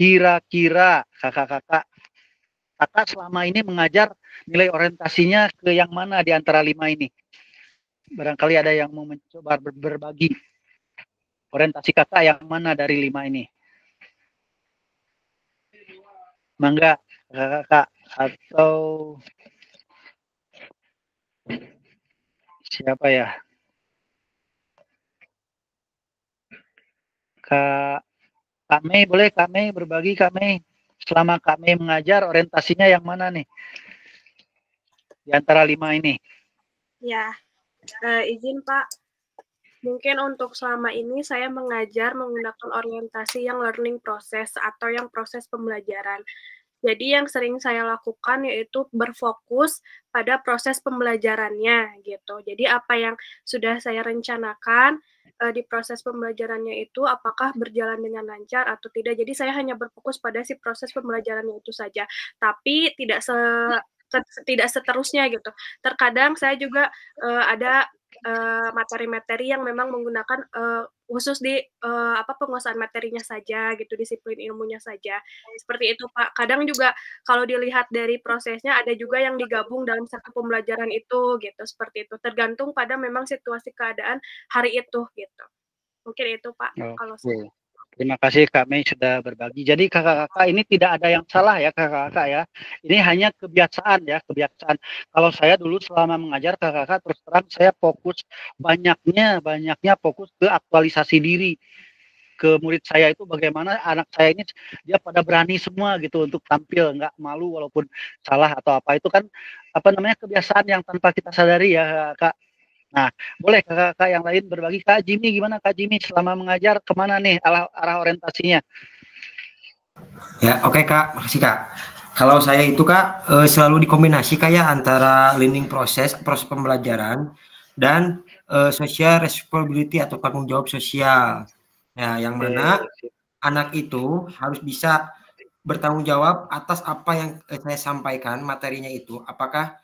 Kira-kira kakak-kakak, kakak selama ini mengajar nilai orientasinya ke yang mana di antara lima ini? Barangkali ada yang mau mencoba ber berbagi orientasi kakak yang mana dari lima ini? Mangga kakak atau siapa ya? Kak Kak boleh Kak berbagi Kak. Selama Kak mengajar, orientasinya yang mana nih? Di antara lima ini. Ya, uh, izin Pak. Mungkin untuk selama ini saya mengajar menggunakan orientasi yang learning process atau yang proses pembelajaran. Jadi yang sering saya lakukan yaitu berfokus pada proses pembelajarannya gitu. Jadi apa yang sudah saya rencanakan uh, di proses pembelajarannya itu apakah berjalan dengan lancar atau tidak. Jadi saya hanya berfokus pada si proses pembelajarannya itu saja. Tapi tidak se tidak seterusnya gitu. Terkadang saya juga uh, ada materi-materi uh, yang memang menggunakan uh, khusus di uh, apa penguasaan materinya saja gitu disiplin ilmunya saja. Seperti itu pak. Kadang juga kalau dilihat dari prosesnya ada juga yang digabung dalam satu pembelajaran itu gitu. Seperti itu. Tergantung pada memang situasi keadaan hari itu gitu. Mungkin itu pak oh, kalau saya Terima kasih kami sudah berbagi. Jadi kakak-kakak ini tidak ada yang salah ya kakak-kakak ya. Ini hanya kebiasaan ya, kebiasaan. Kalau saya dulu selama mengajar kakak-kakak terus terang saya fokus banyaknya banyaknya fokus ke aktualisasi diri ke murid saya itu bagaimana anak saya ini dia pada berani semua gitu untuk tampil nggak malu walaupun salah atau apa itu kan apa namanya kebiasaan yang tanpa kita sadari ya kak Nah, boleh kakak-kakak yang lain berbagi. Kak Jimmy, gimana Kak Jimmy selama mengajar ke mana nih arah, arah orientasinya? Ya, oke okay, Kak. Makasih Kak. Kalau saya itu Kak eh, selalu dikombinasi kayak ya, antara learning proses, proses pembelajaran dan uh, social responsibility atau tanggung jawab sosial. Ya, yang mana anak itu harus bisa bertanggung jawab atas apa yang saya sampaikan materinya itu, apakah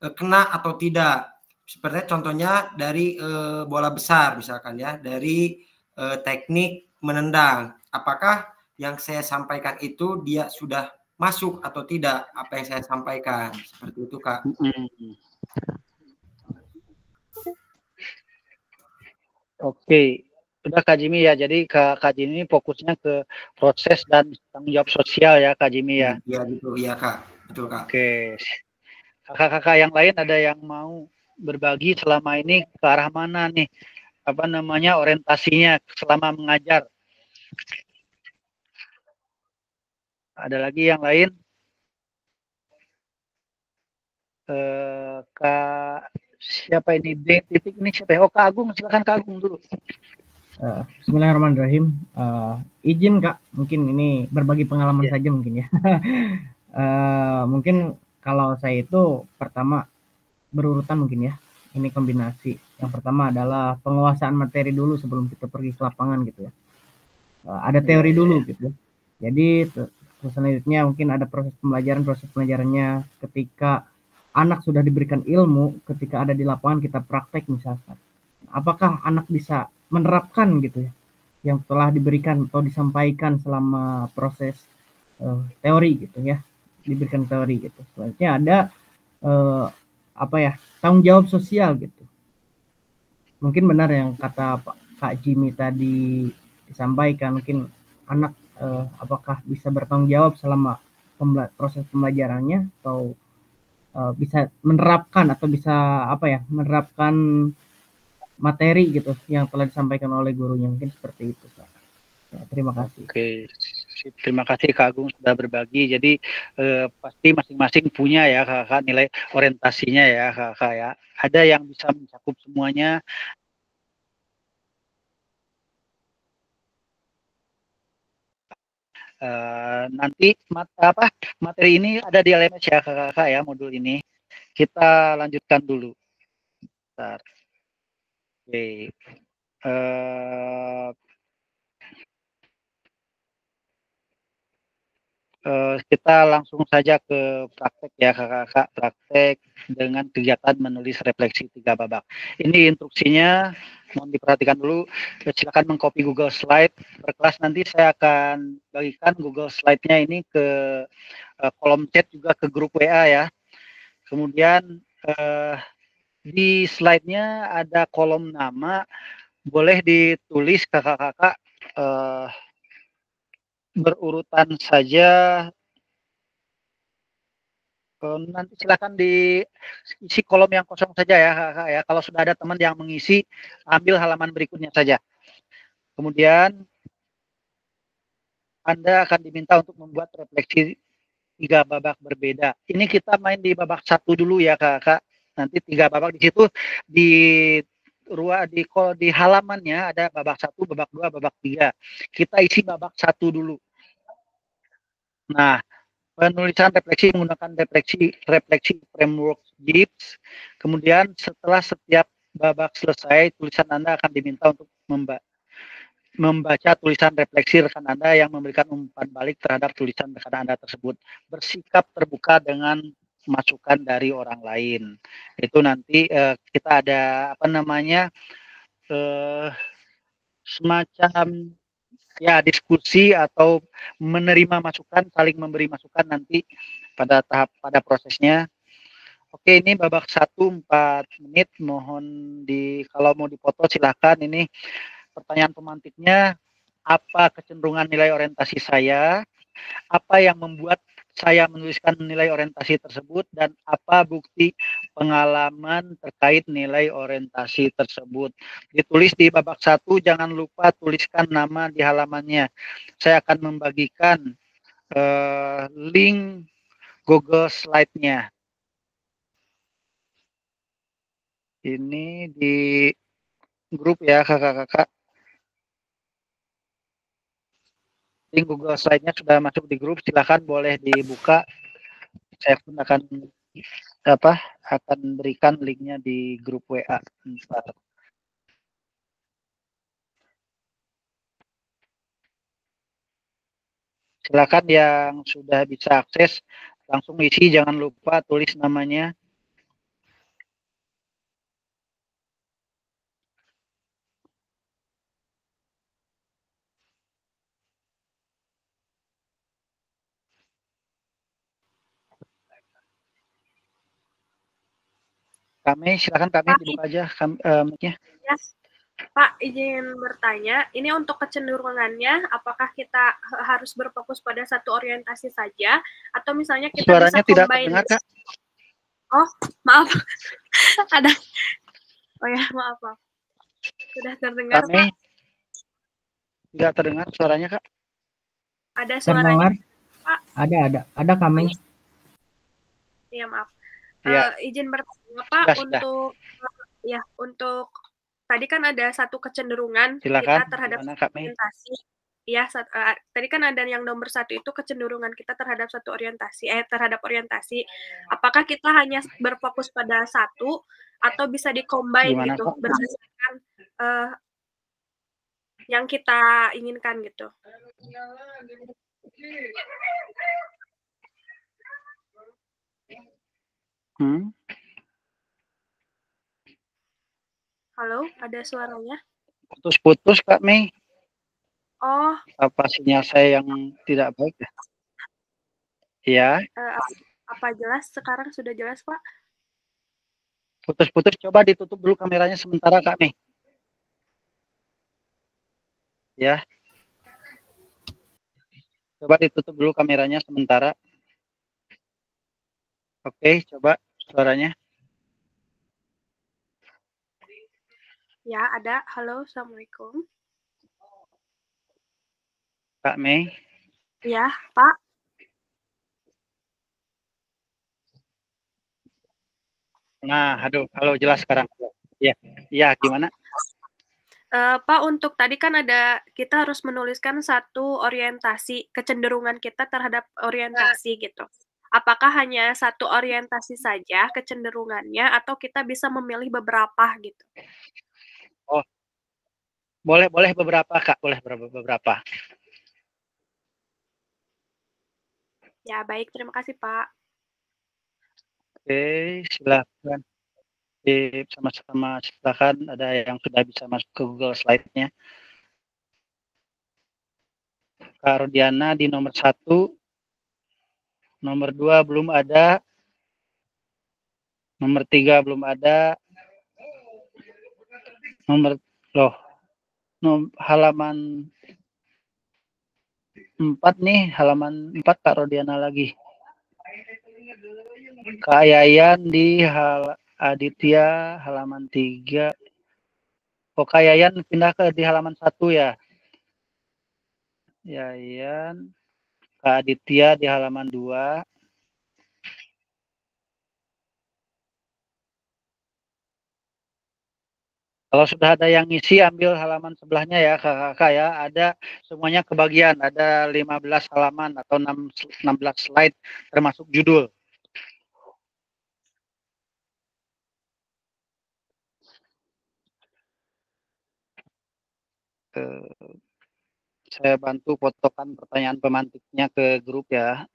kena atau tidak seperti contohnya dari e, bola besar misalkan ya, dari e, teknik menendang. Apakah yang saya sampaikan itu dia sudah masuk atau tidak apa yang saya sampaikan seperti itu kak. Oke, sudah Kak Jimmy ya. Jadi Kak, Kak Jimmy fokusnya ke proses dan tanggung jawab sosial ya Kak Jimmy ya. Iya gitu, iya Kak. Betul Kak. Oke. Kakak-kakak yang lain ada yang mau berbagi selama ini ke arah mana nih apa namanya orientasinya selama mengajar. Ada lagi yang lain? Eh, Kak siapa ini D titik ini siapa? Oh Kak Agung, silakan Kak Agung dulu. Uh, Bismillahirrahmanirrahim. Uh, izin Kak, mungkin ini berbagi pengalaman yeah. saja mungkin ya. uh, mungkin kalau saya itu pertama berurutan mungkin ya. Ini kombinasi. Yang pertama adalah penguasaan materi dulu sebelum kita pergi ke lapangan gitu ya. uh, ada teori dulu gitu. Jadi terus selanjutnya mungkin ada proses pembelajaran proses pembelajarannya ketika anak sudah diberikan ilmu ketika ada di lapangan kita praktek misalkan apakah anak bisa menerapkan gitu ya yang telah diberikan atau disampaikan selama proses uh, teori gitu ya diberikan teori gitu selanjutnya ada uh, apa ya tanggung jawab sosial gitu mungkin benar yang kata Pak Kak Jimmy tadi disampaikan mungkin anak uh, apakah bisa bertanggung jawab selama pembela proses pembelajarannya atau uh, bisa menerapkan atau bisa apa ya menerapkan materi gitu yang telah disampaikan oleh gurunya mungkin seperti itu Pak. Ya, terima kasih. Oke, terima kasih Kak Agung sudah berbagi. Jadi eh, pasti masing-masing punya ya kakak nilai orientasinya ya kakak ya. Ada yang bisa mencakup semuanya, Uh, nanti mat, apa materi ini ada di LMS ya kakak ya modul ini. Kita lanjutkan dulu. Bentar. Oke. Okay. Uh, uh, kita langsung saja ke praktek ya kakak-kakak praktek dengan kegiatan menulis refleksi tiga babak. Ini instruksinya mohon diperhatikan dulu. Silakan mengcopy Google Slide. Berkelas nanti saya akan bagikan Google Slide-nya ini ke uh, kolom chat juga ke grup WA ya. Kemudian uh, di slide-nya ada kolom nama. Boleh ditulis kakak-kakak uh, berurutan saja nanti silakan diisi kolom yang kosong saja ya, ya. Kalau sudah ada teman yang mengisi, ambil halaman berikutnya saja. Kemudian Anda akan diminta untuk membuat refleksi tiga babak berbeda. Ini kita main di babak satu dulu ya kakak. Nanti tiga babak di situ di ruang di di halamannya ada babak satu, babak dua, babak tiga. Kita isi babak satu dulu. Nah, penulisan refleksi menggunakan refleksi refleksi framework GIPS. Kemudian setelah setiap babak selesai, tulisan Anda akan diminta untuk memba membaca tulisan refleksi rekan Anda yang memberikan umpan balik terhadap tulisan rekan Anda tersebut. Bersikap terbuka dengan masukan dari orang lain. Itu nanti uh, kita ada apa namanya uh, semacam ya diskusi atau menerima masukan, saling memberi masukan nanti pada tahap pada prosesnya. Oke, ini babak satu empat menit. Mohon di kalau mau dipoto silahkan. Ini pertanyaan pemantiknya apa kecenderungan nilai orientasi saya? Apa yang membuat saya menuliskan nilai orientasi tersebut dan apa bukti pengalaman terkait nilai orientasi tersebut. Ditulis di babak satu, jangan lupa tuliskan nama di halamannya. Saya akan membagikan uh, link Google Slide-nya. Ini di grup ya kakak-kakak. Link Google Slide-nya sudah masuk di grup, silahkan boleh dibuka. Saya pun akan apa akan berikan linknya di grup WA. Silakan yang sudah bisa akses langsung isi, jangan lupa tulis namanya. Kami silakan kami dibuka aja kami, uh, mic-nya. Yes. Pak, izin bertanya, ini untuk kecenderungannya, apakah kita harus berfokus pada satu orientasi saja, atau misalnya kita Suaranya bisa tidak terdengar, Kak. Oh, maaf. Ada. Oh ya, maaf, Pak. Sudah terdengar, Kami Pak? Tidak terdengar suaranya, Kak. Ada suaranya, Pak? Ada, ada. Ada kami. Iya, maaf. Ya. Uh, izin bertanya Pak sudah, untuk sudah. ya untuk tadi kan ada satu kecenderungan Silakan. kita terhadap orientasi. Ya, uh, tadi kan ada yang nomor satu itu kecenderungan kita terhadap satu orientasi, eh terhadap orientasi. Apakah kita hanya berfokus pada satu atau bisa dikombin gitu berdasarkan uh, yang kita inginkan gitu. Hmm? Halo, ada suaranya? Putus-putus Kak Mei. Oh. Apa sinyal saya yang tidak baik ya? Ya. Uh, apa jelas? Sekarang sudah jelas Pak? Putus-putus. Coba ditutup dulu kameranya sementara Kak Mei. Ya. Coba ditutup dulu kameranya sementara. Oke, coba suaranya? Ya, ada. Halo, Assalamualaikum. Kak Mei? Ya, Pak. Nah, aduh, halo jelas sekarang. Ya, ya gimana? Uh, Pak, untuk tadi kan ada kita harus menuliskan satu orientasi kecenderungan kita terhadap orientasi gitu apakah hanya satu orientasi saja kecenderungannya atau kita bisa memilih beberapa gitu? Boleh boleh beberapa kak, boleh beberapa. Ya baik, terima kasih Pak. Oke, silakan. Sama-sama silakan ada yang sudah bisa masuk ke Google Slide-nya. Kak Rodiana di nomor satu Nomor dua belum ada. Nomor tiga belum ada. Nomor loh, halaman empat nih, halaman empat Kak Rodiana lagi. Kak Yayan di hal Aditya halaman tiga. Oh Kak Yayan pindah ke di halaman satu ya. Yayan. Kak Aditya di halaman 2. Kalau sudah ada yang ngisi, ambil halaman sebelahnya ya, kakak ya. Ada semuanya kebagian, ada 15 halaman atau 6, 16 slide termasuk judul. Uh, saya bantu fotokan pertanyaan pemantiknya ke grup ya.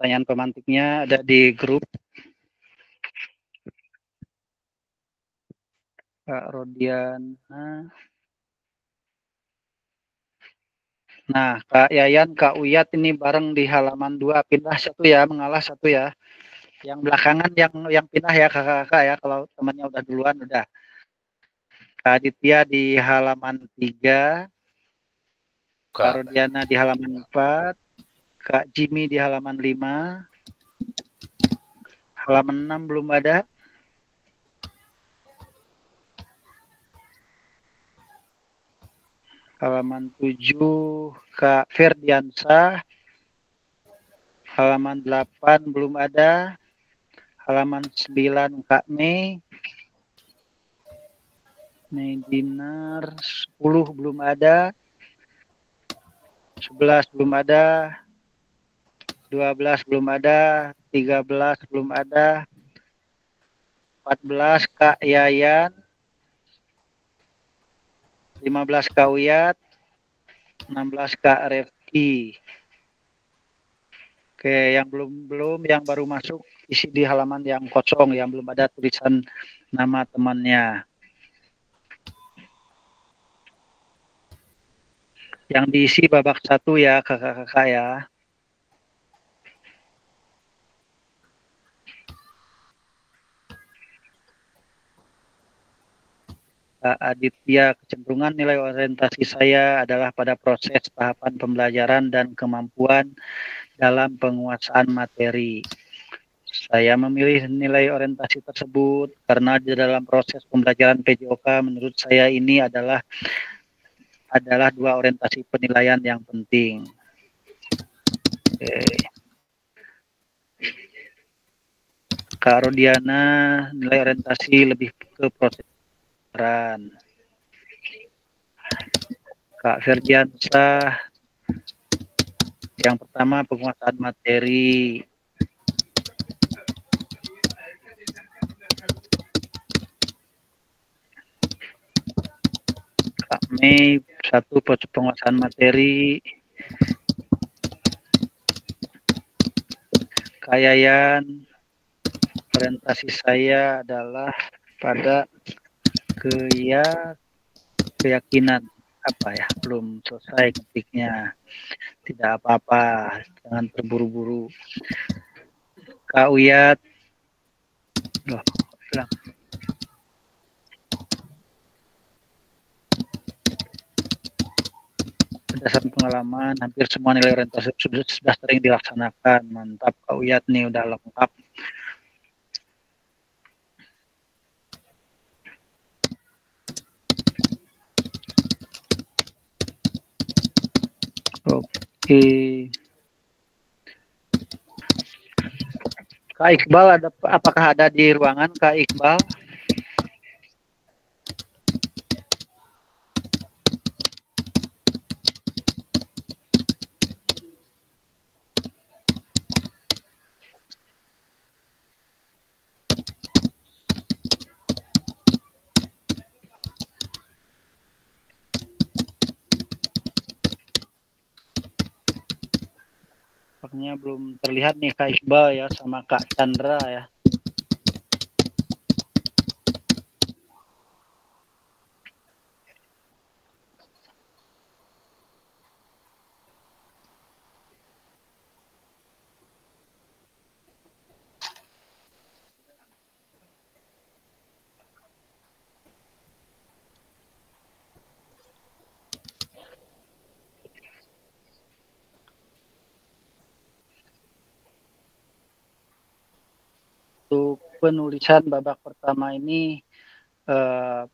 Pertanyaan pemantiknya ada di grup. Kak Rodiana. Nah, Kak Yayan, Kak Uyat ini bareng di halaman 2. Pindah satu ya, mengalah satu ya yang belakangan yang yang pindah ya kakak-kakak ya kalau temannya udah duluan udah Kak Aditya di halaman 3 Kak Rodiana di halaman 4 Kak Jimmy di halaman 5 halaman 6 belum ada. Halaman 7 Kak Ferdiansa halaman 8 belum ada. Halaman 9 Kak Mei. Mei Dinar 10 belum ada. 11 belum ada 12 belum ada 13 belum ada 14 Kak Yayan 15 Kak Uyat 16 Kak Refki Oke, yang belum belum yang baru masuk isi di halaman yang kosong yang belum ada tulisan nama temannya. Yang diisi babak satu ya kakak-kakak ya. Aditya, kecenderungan nilai orientasi saya adalah pada proses tahapan pembelajaran dan kemampuan dalam penguasaan materi. Saya memilih nilai orientasi tersebut karena di dalam proses pembelajaran PJOK menurut saya ini adalah adalah dua orientasi penilaian yang penting. Oke. Kak Rodiana, nilai orientasi lebih ke proses Ran. Kak Ferdiansyah. Yang pertama penguasaan materi. Kak Mei, satu penguasaan materi. Kayayan, orientasi saya adalah pada keya keyakinan apa ya belum selesai ketiknya tidak apa-apa jangan terburu-buru. Kak Uyat. Loh, bilang berdasarkan pengalaman hampir semua nilai orientasi sudah, sudah sering dilaksanakan. Mantap Kak Uyat nih udah lengkap Oke. Kak Iqbal ada apakah ada di ruangan Kak Iqbal? Belum terlihat nih Kak Iqbal ya sama Kak Chandra ya. untuk penulisan babak pertama ini uh,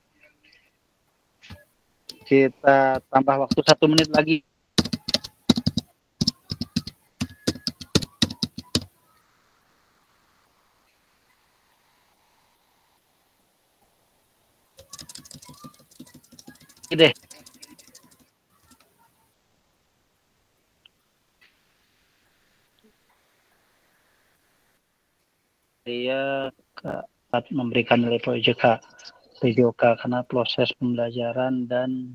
kita tambah waktu satu menit lagi. Deh. Saya memberikan nilai proyek PJOK karena proses pembelajaran dan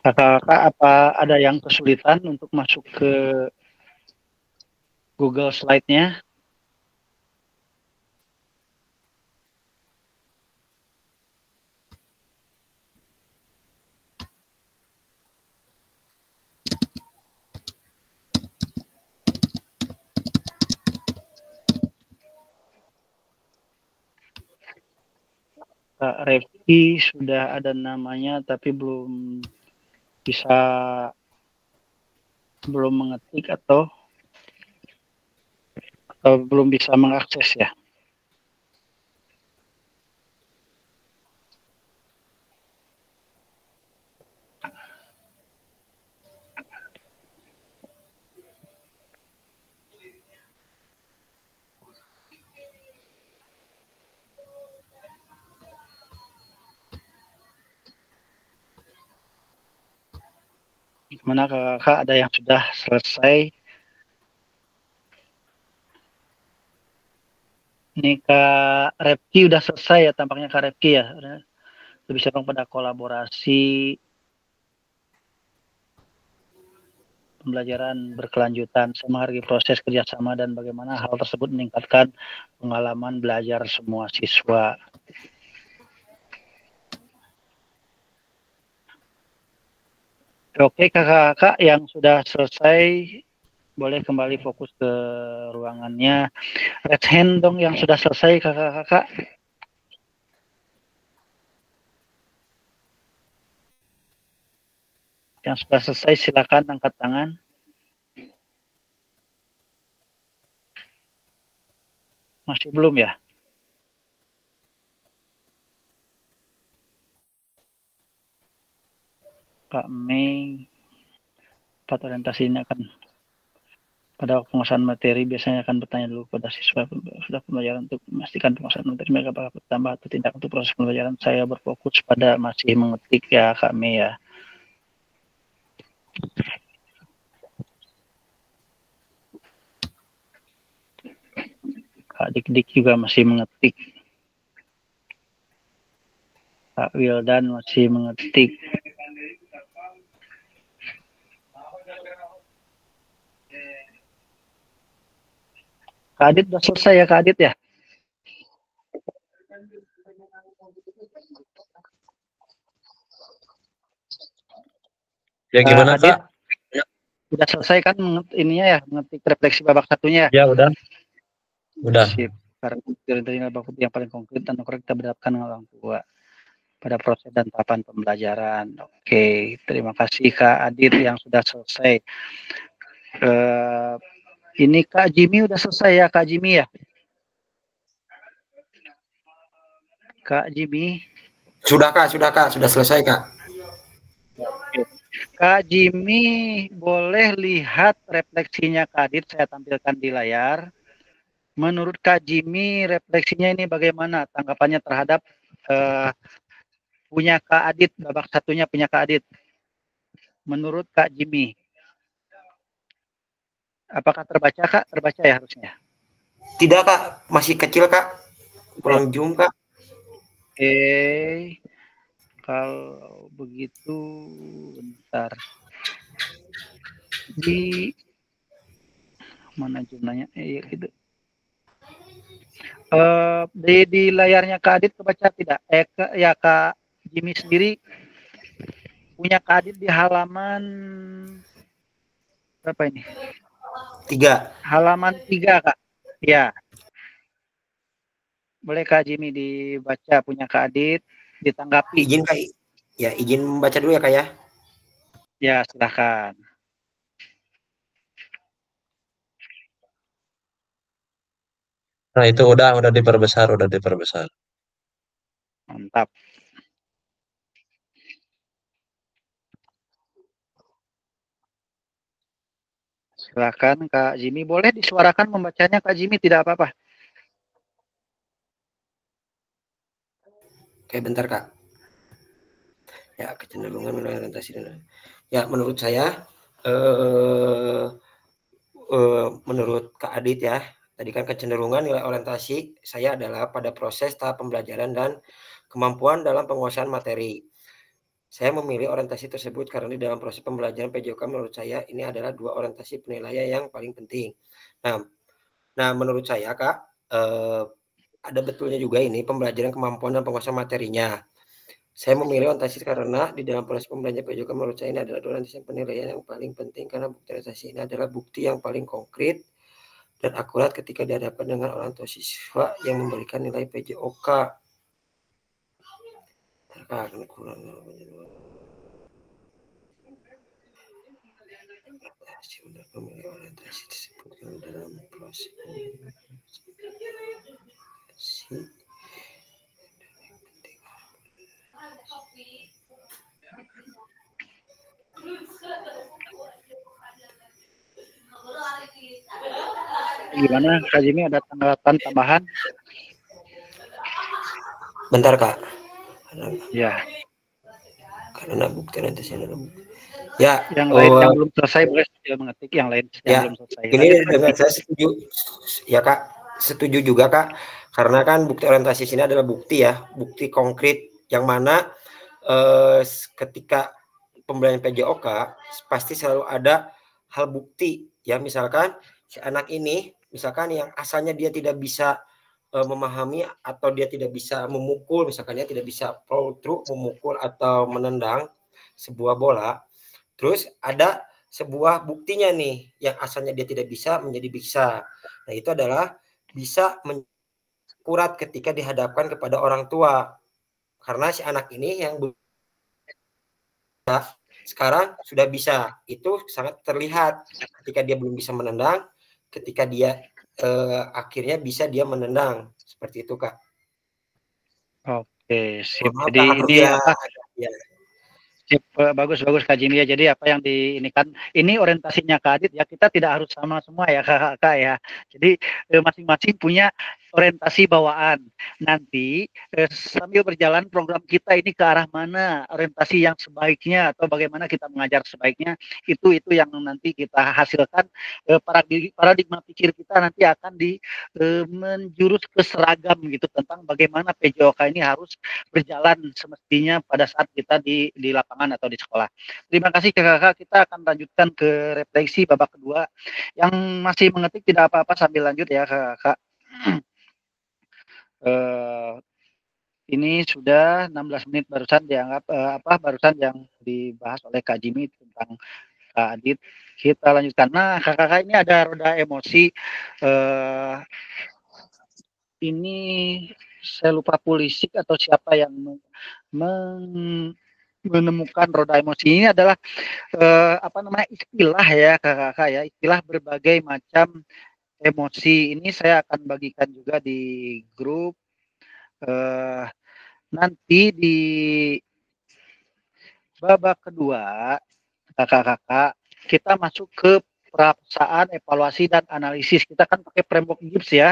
kakak-kakak apa ada yang kesulitan untuk masuk ke Google Slide-nya? Kak Revi sudah ada namanya tapi belum bisa belum mengetik atau atau belum bisa mengakses ya. Gimana kakak ada yang sudah selesai? Ini Kak Repki udah selesai ya tampaknya Kak Repki ya. Lebih cenderung pada kolaborasi pembelajaran berkelanjutan. Menghargai proses kerjasama dan bagaimana hal tersebut meningkatkan pengalaman belajar semua siswa. Oke kakak-kakak yang sudah selesai boleh kembali fokus ke ruangannya. Red hand dong yang sudah selesai kakak-kakak. Yang sudah selesai silakan angkat tangan. Masih belum ya? Pak Mei empat orientasi ini akan pada penguasaan materi biasanya akan bertanya dulu kepada siswa sudah pembelajaran untuk memastikan penguasaan materi mereka bakal bertambah atau tidak untuk proses pembelajaran. Saya berfokus pada masih mengetik ya kami ya. Kak Dik-Dik juga masih mengetik. Kak Wildan masih mengetik Kak Adit udah selesai ya Kak Adit ya? Ya gimana Kak? Udah selesai kan ininya ya, mengetik refleksi babak satunya ya? Ya udah. Udah. Sip. Karena dari babak yang paling konkret dan korek kita berhadapkan dengan orang tua pada proses dan tahapan pembelajaran. Oke, terima kasih Kak Adit yang sudah selesai. Uh, ini Kak Jimmy udah selesai ya Kak Jimmy ya? Kak Jimmy. Sudah Kak, sudah Kak, sudah selesai Kak. Kak Jimmy boleh lihat refleksinya Kak Adit saya tampilkan di layar. Menurut Kak Jimmy refleksinya ini bagaimana tanggapannya terhadap uh, punya Kak Adit babak satunya punya Kak Adit. Menurut Kak Jimmy. Apakah terbaca kak? Terbaca ya harusnya. Tidak kak, masih kecil kak. Kurang zoom kak. Oke, kalau begitu, bentar. Di mana jumlahnya? Eh, gitu. Uh, di, di layarnya Kak Adit kebaca tidak? Eh, ke, ya Kak Jimmy sendiri punya Kak Adit di halaman berapa ini? Tiga. Halaman tiga, Kak. Ya. Boleh Kak Jimmy dibaca punya Kak Adit, ditanggapi. Izin Kak, ya izin membaca dulu ya Kak ya. Ya, silahkan. Nah itu udah udah diperbesar, udah diperbesar. Mantap. Silakan Kak Jimmy. Boleh disuarakan membacanya Kak Jimmy, tidak apa-apa. Oke, bentar Kak. Ya, kecenderungan orientasi ya menurut saya eh, eh, menurut Kak Adit ya, tadi kan kecenderungan nilai orientasi saya adalah pada proses tahap pembelajaran dan kemampuan dalam penguasaan materi. Saya memilih orientasi tersebut karena di dalam proses pembelajaran PJOK menurut saya ini adalah dua orientasi penilaian yang paling penting. Nah, nah menurut saya Kak, eh, ada betulnya juga ini pembelajaran kemampuan dan penguasaan materinya. Saya memilih orientasi karena di dalam proses pembelajaran PJOK menurut saya ini adalah dua orientasi penilaian yang paling penting karena bukti orientasi ini adalah bukti yang paling konkret dan akurat ketika dihadapkan dengan orang tua siswa yang memberikan nilai PJOK akan kurang sudah pemilih orientasi disebutkan dalam proses Gimana Kak Jimmy ada tanggapan tambahan? Bentar Kak. Ya. Karena bukti nanti saya ada bukti. Ya, yang lain oh, yang belum selesai boleh sambil mengetik yang lain yang ya, belum selesai. Ini dengan saya setuju. Ya Kak, setuju juga Kak. Karena kan bukti orientasi sini adalah bukti ya, bukti konkret yang mana eh, ketika pembelajaran PJOK pasti selalu ada hal bukti ya misalkan si anak ini misalkan yang asalnya dia tidak bisa uh, memahami atau dia tidak bisa memukul misalkan dia tidak bisa follow through memukul atau menendang sebuah bola. Terus ada sebuah buktinya nih yang asalnya dia tidak bisa menjadi bisa. Nah itu adalah bisa kurat ketika dihadapkan kepada orang tua. Karena si anak ini yang sekarang sudah bisa. Itu sangat terlihat. Ketika dia belum bisa menendang ketika dia eh, akhirnya bisa dia menendang seperti itu kak. Oke, sip. Jadi ini ya, apa? Ya. Sip, bagus bagus Kak Jimmy ya. Jadi apa yang di ini kan ini orientasinya Kak Adit ya kita tidak harus sama semua ya Kak, Kak ya. Jadi eh, masing-masing punya orientasi bawaan. Nanti eh, sambil berjalan program kita ini ke arah mana orientasi yang sebaiknya atau bagaimana kita mengajar sebaiknya itu itu yang nanti kita hasilkan eh, paradigma, paradigma pikir kita nanti akan di eh, menjurus ke seragam gitu tentang bagaimana PJOK ini harus berjalan semestinya pada saat kita di di lapangan atau di sekolah. Terima kasih kakak-kakak. Kita akan lanjutkan ke refleksi babak kedua. Yang masih mengetik tidak apa-apa sambil lanjut ya kakak-kakak. uh, ini sudah 16 menit barusan dianggap uh, apa barusan yang dibahas oleh Kak Jimmy tentang Kak Adit. Kita lanjutkan. Nah, kakak-kakak ini ada roda emosi. Uh, ini saya lupa polisi atau siapa yang menemukan roda emosi ini adalah eh, apa namanya istilah ya kakak-kakak ya istilah berbagai macam emosi ini saya akan bagikan juga di grup eh, nanti di babak kedua kakak-kakak kita masuk ke perasaan evaluasi dan analisis kita kan pakai framework GIPS ya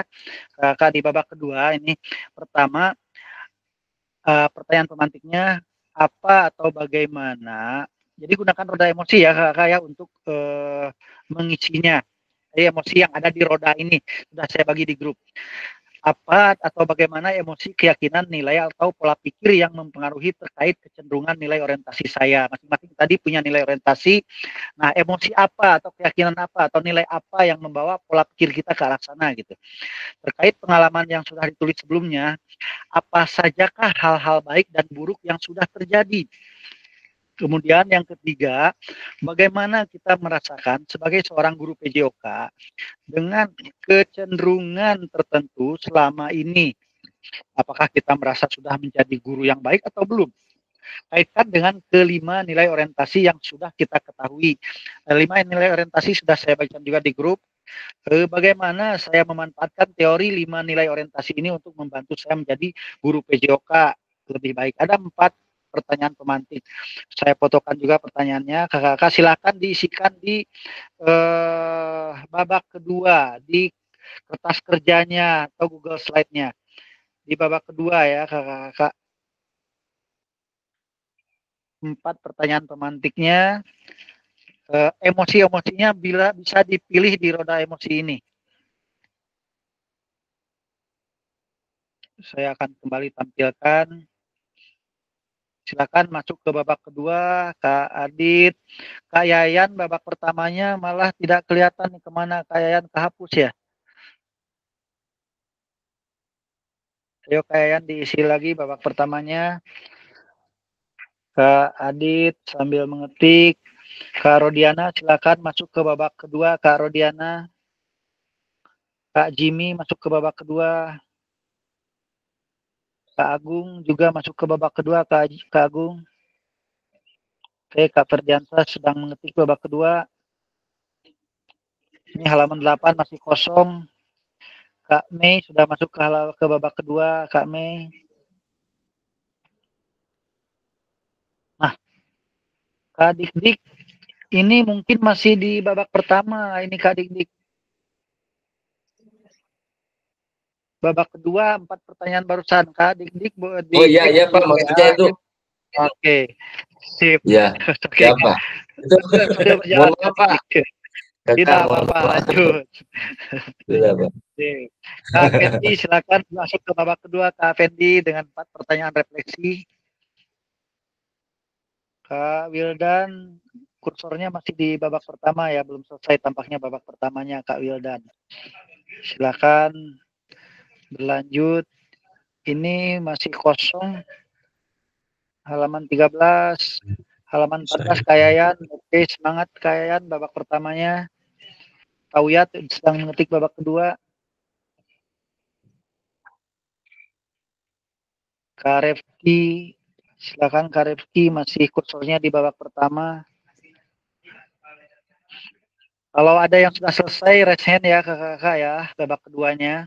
kakak di babak kedua ini pertama uh, pertanyaan pemantiknya apa atau bagaimana. Jadi gunakan roda emosi ya kakak ya untuk uh, mengisinya. Emosi yang ada di roda ini sudah saya bagi di grup. Apa atau bagaimana emosi, keyakinan, nilai atau pola pikir yang mempengaruhi terkait kecenderungan nilai orientasi saya. Masing-masing tadi punya nilai orientasi. Nah, emosi apa atau keyakinan apa atau nilai apa yang membawa pola pikir kita ke arah sana gitu. Terkait pengalaman yang sudah ditulis sebelumnya, apa sajakah hal-hal baik dan buruk yang sudah terjadi? Kemudian yang ketiga, bagaimana kita merasakan sebagai seorang guru PJOK dengan kecenderungan tertentu selama ini. Apakah kita merasa sudah menjadi guru yang baik atau belum? Kaitkan dengan kelima nilai orientasi yang sudah kita ketahui. Lima nilai orientasi sudah saya bagikan juga di grup. Bagaimana saya memanfaatkan teori lima nilai orientasi ini untuk membantu saya menjadi guru PJOK lebih baik. Ada empat pertanyaan pemantik. Saya fotokan juga pertanyaannya. Kakak-kakak silakan diisikan di eh, babak kedua di kertas kerjanya atau Google Slide-nya. Di babak kedua ya kakak-kakak. Empat pertanyaan pemantiknya. Eh, emosi-emosinya bila bisa dipilih di roda emosi ini. Saya akan kembali tampilkan. Silakan masuk ke babak kedua, Kak Adit. Kak Yayan babak pertamanya malah tidak kelihatan ke mana Kak Yayan kehapus ya. Ayo Kak Yayan diisi lagi babak pertamanya. Kak Adit sambil mengetik. Kak Rodiana silakan masuk ke babak kedua, Kak Rodiana. Kak Jimmy masuk ke babak kedua. Kak Agung juga masuk ke babak kedua Kak, Kak Agung. Oke, Kak Ferdiansa sedang mengetik babak kedua. Ini halaman 8 masih kosong. Kak Mei sudah masuk ke, ke babak kedua, Kak Mei. Nah, Kak Dik Dik, ini mungkin masih di babak pertama, ini Kak Dik Dik. Babak kedua empat pertanyaan barusan kak. Dik dik di oh iya iya pak. maksudnya itu. Oke. Okay. sip. Ya oke. Okay. apa itu mohon maaf pak. tidak apa-apa lanjut. tidak pak. Kak Fendi silakan masuk ke babak kedua Kak Fendi dengan empat pertanyaan refleksi. Kak Wildan kursornya masih di babak pertama ya. Belum selesai tampaknya babak pertamanya Kak Wildan. Silakan berlanjut. Ini masih kosong. Halaman 13 halaman 14 kayayan. Oke semangat kayayan babak pertamanya. Tauyat sedang mengetik babak kedua. Karefki silakan Karefki masih kursornya di babak pertama. Kalau ada yang sudah selesai raise hand ya kakak-kakak ya babak keduanya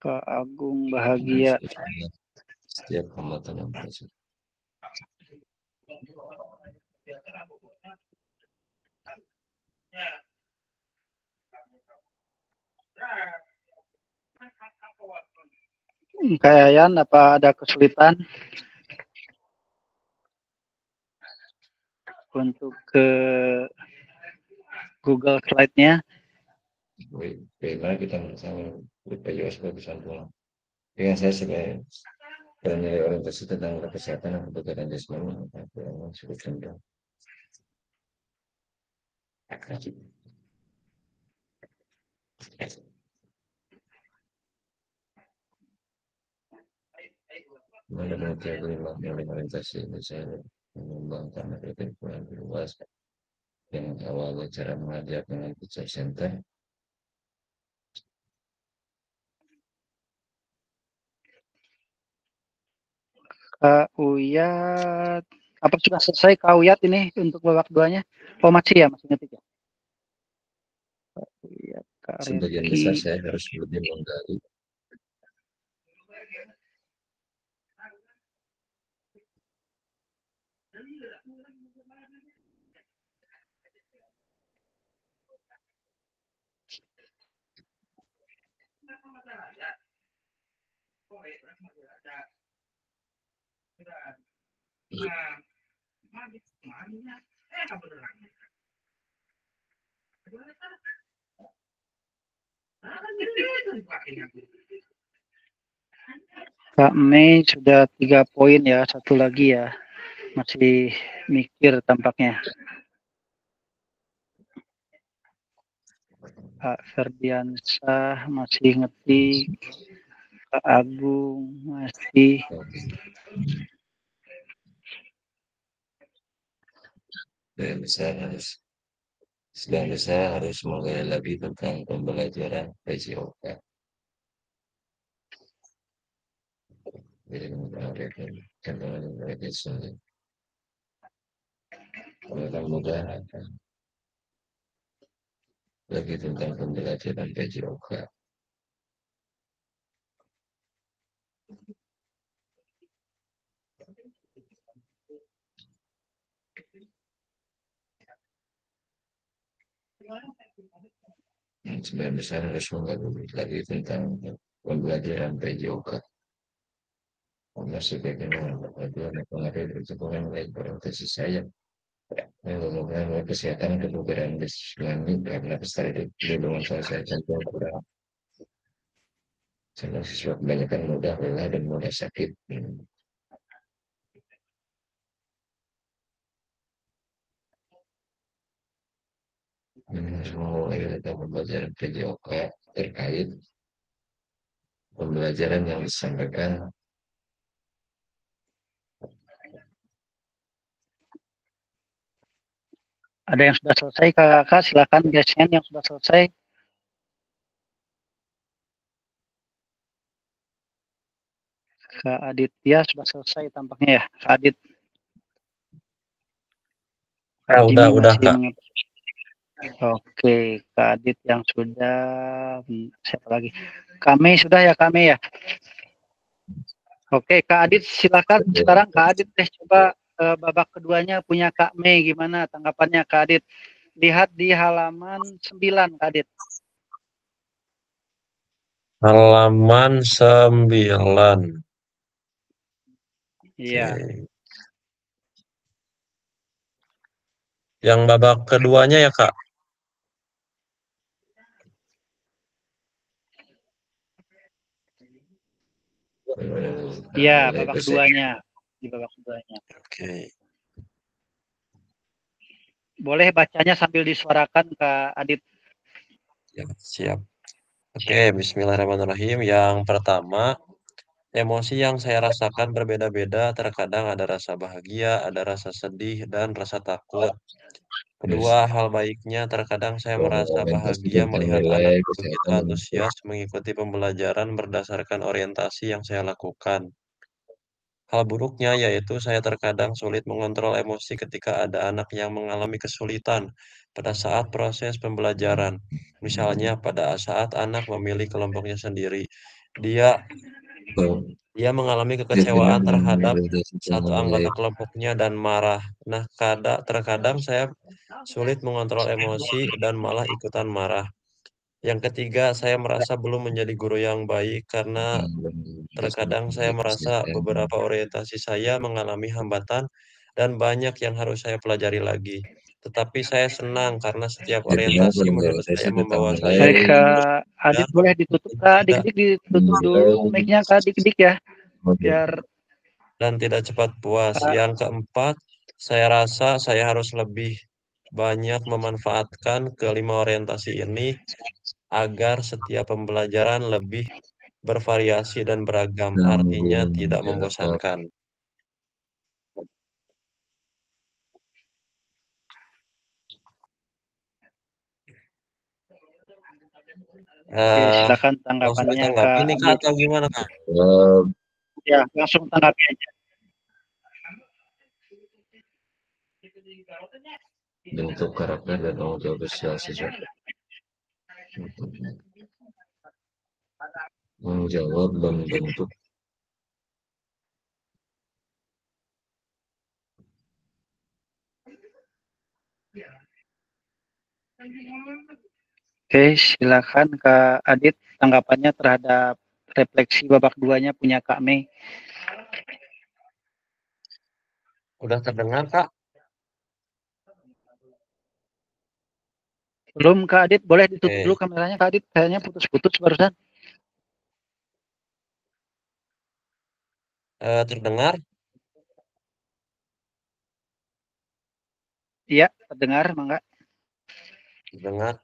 Kak Agung bahagia. Setiap hambatan yang berhasil. Kak Yayan, apa ada kesulitan untuk ke Google Slide-nya? Bagaimana kita bersama BPJS bisa pulang. Dengan saya sebagai penilai orientasi tentang kesehatan dan kebutuhan jasmani yang cukup rendah. Mana orientasi misalnya mengembangkan kehidupan luas yang awalnya cara mengajar dengan pecah center. Kak Uyat, apa sudah selesai Kak Uyat ini untuk babak duanya? Oh masih ya, masih ngetik ya? Kak Uyat, Kak Sebagian besar saya harus lebih menggali Kak Mei sudah tiga poin ya, satu lagi ya. Masih mikir tampaknya. Pak Ferdiansah masih ngetik. Kak Agung masih. dan saya harus sedang saya harus menggali lebih tentang pembelajaran PJOK. Jadi menggunakan kendala mereka sulit. Mudah-mudahan lagi tentang pembelajaran PJOK. Sebenarnya saya harus menggali lagi tentang pembelajaran PJOK. Karena sebagian pembelajaran pengaruh pertumbuhan baik orientasi saya. Mengenai kesehatan kebugaran ini karena kestaraan perlindungan saya contoh kurang. Karena siswa kebanyakan mudah lelah dan mudah sakit. Memulai tentang pembelajaran PJOK terkait pembelajaran yang disampaikan Ada yang sudah selesai kakak, silakan biasanya yang sudah selesai. Kak Aditya sudah selesai tampaknya ya, Kak Adit. Ah, udah, udah, Kak. Oke, Kak Adit yang sudah, hmm, siapa lagi? Kami sudah ya, kami ya? Oke, Kak Adit silakan sekarang Kak Adit deh coba uh, babak keduanya punya Kak Mei gimana tanggapannya Kak Adit? Lihat di halaman 9 Kak Adit. Halaman 9. Iya. Yang babak keduanya ya, Kak? Iya, babak keduanya. Di babak keduanya. Oke. Boleh bacanya sambil disuarakan Kak Adit. Ya, siap. Oke, bismillahirrahmanirrahim. Yang pertama, emosi yang saya rasakan berbeda-beda. Terkadang ada rasa bahagia, ada rasa sedih, dan rasa takut. Kedua, hal baiknya terkadang saya merasa bahagia melihat anak begitu antusias mengikuti pembelajaran berdasarkan orientasi yang saya lakukan. Hal buruknya yaitu saya terkadang sulit mengontrol emosi ketika ada anak yang mengalami kesulitan pada saat proses pembelajaran. Misalnya pada saat anak memilih kelompoknya sendiri. Dia dia mengalami kekecewaan terhadap satu anggota kelompoknya dan marah. Nah, kada, terkadang saya sulit mengontrol emosi dan malah ikutan marah. Yang ketiga, saya merasa belum menjadi guru yang baik karena terkadang saya merasa beberapa orientasi saya mengalami hambatan dan banyak yang harus saya pelajari lagi. Tetapi saya senang karena setiap orientasi menurut saya membawa saya. Baik, Kak Adit boleh ditutup Kak Dik-dik ditutup dulu mic-nya Kak Dik-dik ya. Biar dan tidak cepat puas. Yang keempat, saya rasa saya harus lebih banyak memanfaatkan kelima orientasi ini agar setiap pembelajaran lebih bervariasi dan beragam, artinya tidak membosankan. Oke, silakan tanggapannya Kak. Ini Kak atau gimana Kak? Ya, langsung tanggapi aja. Bentuk karakter dan tanggung jawab sosial siswa. Menjawab dan bentuk Oke, silakan Kak Adit tanggapannya terhadap refleksi babak duanya punya Kak Mei. Udah terdengar Kak? Belum Kak Adit, boleh ditutup Oke. dulu kameranya Kak Adit, kayaknya putus-putus barusan. Uh, terdengar? Iya, terdengar, Mangga. Terdengar.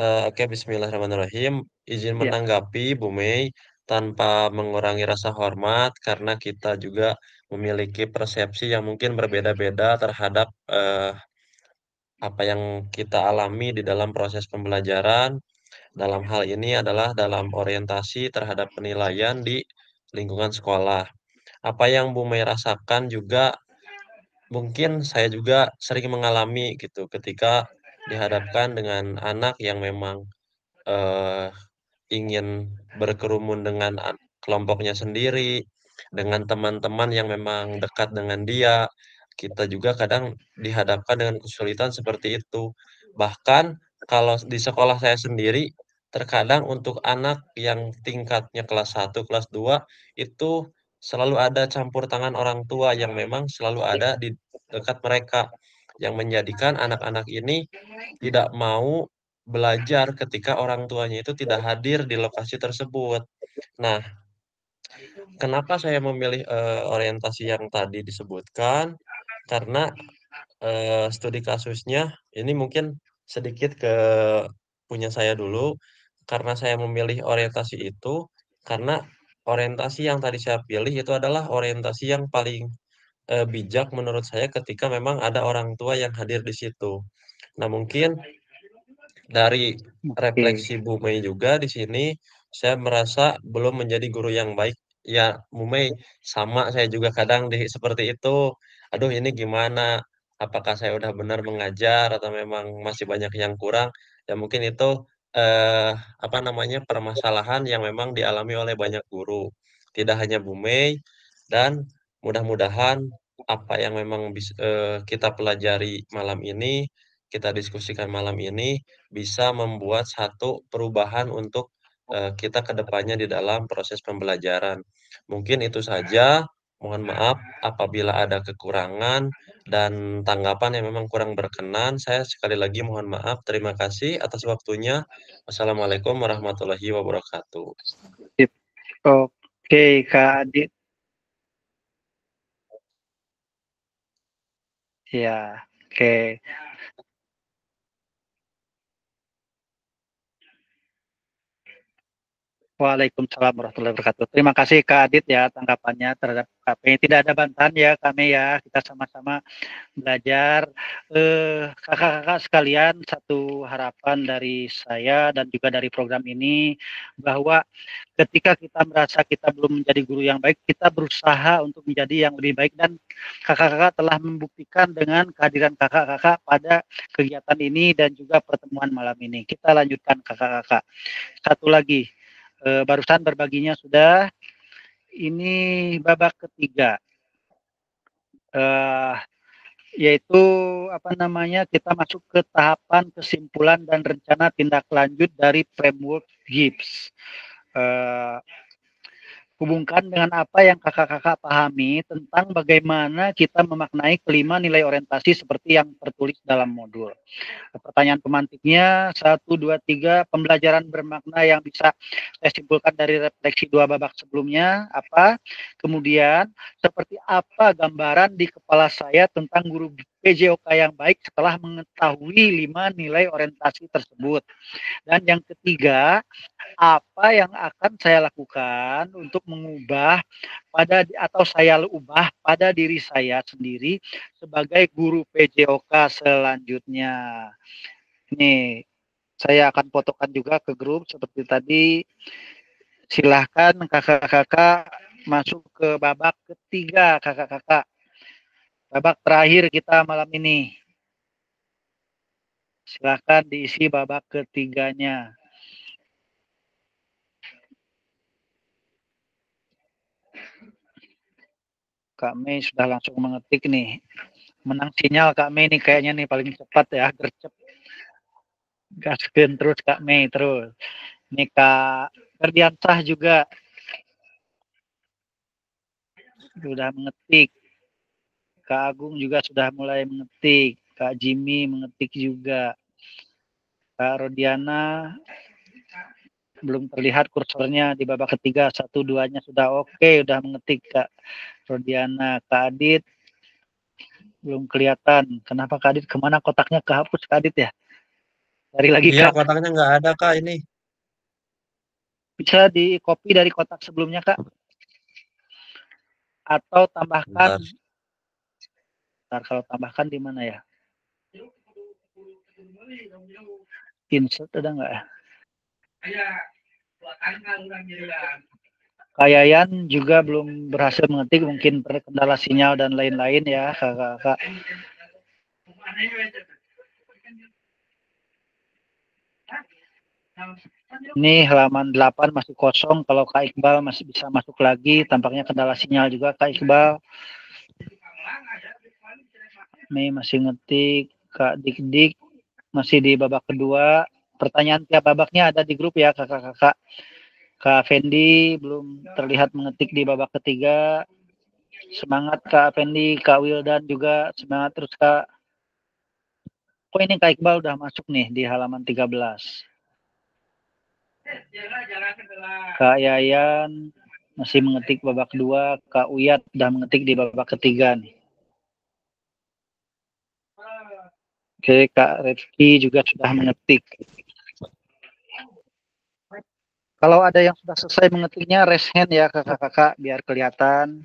Uh, Oke, okay, Bismillahirrahmanirrahim. Izin ya. menanggapi Bu Mei tanpa mengurangi rasa hormat karena kita juga memiliki persepsi yang mungkin berbeda-beda terhadap uh, apa yang kita alami di dalam proses pembelajaran. Dalam hal ini adalah dalam orientasi terhadap penilaian di lingkungan sekolah. Apa yang Bu Mei rasakan juga mungkin saya juga sering mengalami gitu ketika dihadapkan dengan anak yang memang uh, ingin berkerumun dengan kelompoknya sendiri, dengan teman-teman yang memang dekat dengan dia. Kita juga kadang dihadapkan dengan kesulitan seperti itu. Bahkan kalau di sekolah saya sendiri, terkadang untuk anak yang tingkatnya kelas 1, kelas 2, itu selalu ada campur tangan orang tua yang memang selalu ada di dekat mereka yang menjadikan anak-anak ini tidak mau belajar ketika orang tuanya itu tidak hadir di lokasi tersebut. Nah, kenapa saya memilih uh, orientasi yang tadi disebutkan? Karena uh, studi kasusnya ini mungkin sedikit ke punya saya dulu karena saya memilih orientasi itu karena orientasi yang tadi saya pilih itu adalah orientasi yang paling uh, bijak menurut saya ketika memang ada orang tua yang hadir di situ. Nah, mungkin dari refleksi Bu Mei juga di sini saya merasa belum menjadi guru yang baik. Ya, Bu Mei, sama saya juga kadang di seperti itu. Aduh, ini gimana? apakah saya udah benar mengajar atau memang masih banyak yang kurang, ya mungkin itu, eee, apa namanya, permasalahan yang memang dialami oleh banyak guru, tidak hanya Bu Mei, dan mudah-mudahan apa yang memang bis eee, kita pelajari malam ini, kita diskusikan malam ini, bisa membuat satu perubahan untuk, eee, kita ke depannya di dalam proses pembelajaran. Mungkin itu saja, mohon maaf apabila ada kekurangan dan tanggapan yang memang kurang berkenan, saya sekali lagi mohon maaf. Terima kasih atas waktunya. Wassalamualaikum warahmatullahi wabarakatuh. Oke, Kak Adit. Ya, oke. Waalaikumsalam warahmatullahi wabarakatuh. Terima kasih Kak Adit ya tanggapannya terhadap KP. Tidak ada bantahan ya kami ya. Kita sama-sama belajar. Eh, kakak-kakak sekalian, satu harapan dari saya dan juga dari program ini bahwa ketika kita merasa kita belum menjadi guru yang baik, kita berusaha untuk menjadi yang lebih baik dan kakak-kakak telah membuktikan dengan kehadiran kakak-kakak pada kegiatan ini dan juga pertemuan malam ini. Kita lanjutkan kakak-kakak. Satu lagi, e, barusan berbaginya sudah. Ini babak ketiga, e, yaitu apa namanya kita masuk ke tahapan kesimpulan dan rencana tindak lanjut dari framework GIPS. E, hubungkan dengan apa yang kakak-kakak pahami tentang bagaimana kita memaknai kelima nilai orientasi seperti yang tertulis dalam modul. Pertanyaan pemantiknya, satu, dua, tiga, pembelajaran bermakna yang bisa saya simpulkan dari refleksi dua babak sebelumnya, apa? Kemudian, seperti apa gambaran di kepala saya tentang guru PJOK yang baik setelah mengetahui lima nilai orientasi tersebut. Dan yang ketiga, apa yang akan saya lakukan untuk mengubah pada atau saya ubah pada diri saya sendiri sebagai guru PJOK selanjutnya. Ini saya akan fotokan juga ke grup seperti tadi. Silahkan kakak-kakak masuk ke babak ketiga kakak-kakak babak terakhir kita malam ini. Silahkan diisi babak ketiganya. Kak Mei sudah langsung mengetik nih. Menang sinyal Kak Mei nih kayaknya nih paling cepat ya, gercep. Gaskin terus Kak Mei terus. Ini Kak Ferdiansah juga sudah mengetik. Kak Agung juga sudah mulai mengetik, Kak Jimmy mengetik juga. Kak Rodiana belum terlihat kursornya di babak ketiga, satu duanya sudah oke, okay, sudah mengetik Kak Rodiana. Kak Adit belum kelihatan. Kenapa Kak Adit? Ke mana kotaknya kehapus Kak Adit ya? Dari lagi iya, Kak. kotaknya nggak ada Kak ini. Bisa di copy dari kotak sebelumnya Kak? Atau tambahkan Bentar. Ntar kalau tambahkan di mana ya? Insert ada nggak ya? Kayayan juga belum berhasil mengetik, mungkin terkendala sinyal dan lain-lain ya, kakak-kakak. Ini halaman 8 masih kosong, kalau Kak Iqbal masih bisa masuk lagi, tampaknya kendala sinyal juga Kak Iqbal. Mei masih ngetik, Kak Dik Dik masih di babak kedua. Pertanyaan tiap babaknya ada di grup ya kakak-kakak. Kak Fendi belum terlihat mengetik di babak ketiga. Semangat Kak Fendi, Kak Wildan juga semangat terus Kak. Kok ini Kak Iqbal udah masuk nih di halaman 13. Kak Yayan masih mengetik babak kedua, Kak Uyat udah mengetik di babak ketiga nih. Oke, Kak Rifki juga sudah mengetik. Kalau ada yang sudah selesai mengetiknya, raise hand ya kakak-kakak biar kelihatan.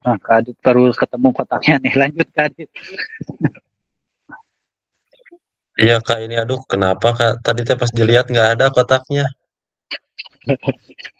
Nah, Kak Adit baru ketemu kotaknya nih. Lanjut Kak Adit. Iya Kak, ini aduh kenapa Kak? Tadi teh pas dilihat nggak ada kotaknya.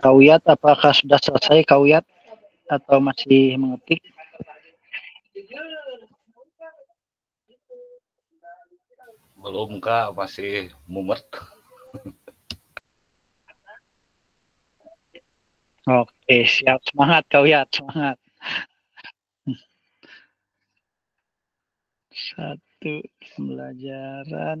Kauyat, apakah sudah selesai Kauyat atau masih mengetik? Belum kak, masih mumet. Oke, siap. Semangat Kauyat, semangat. Satu pembelajaran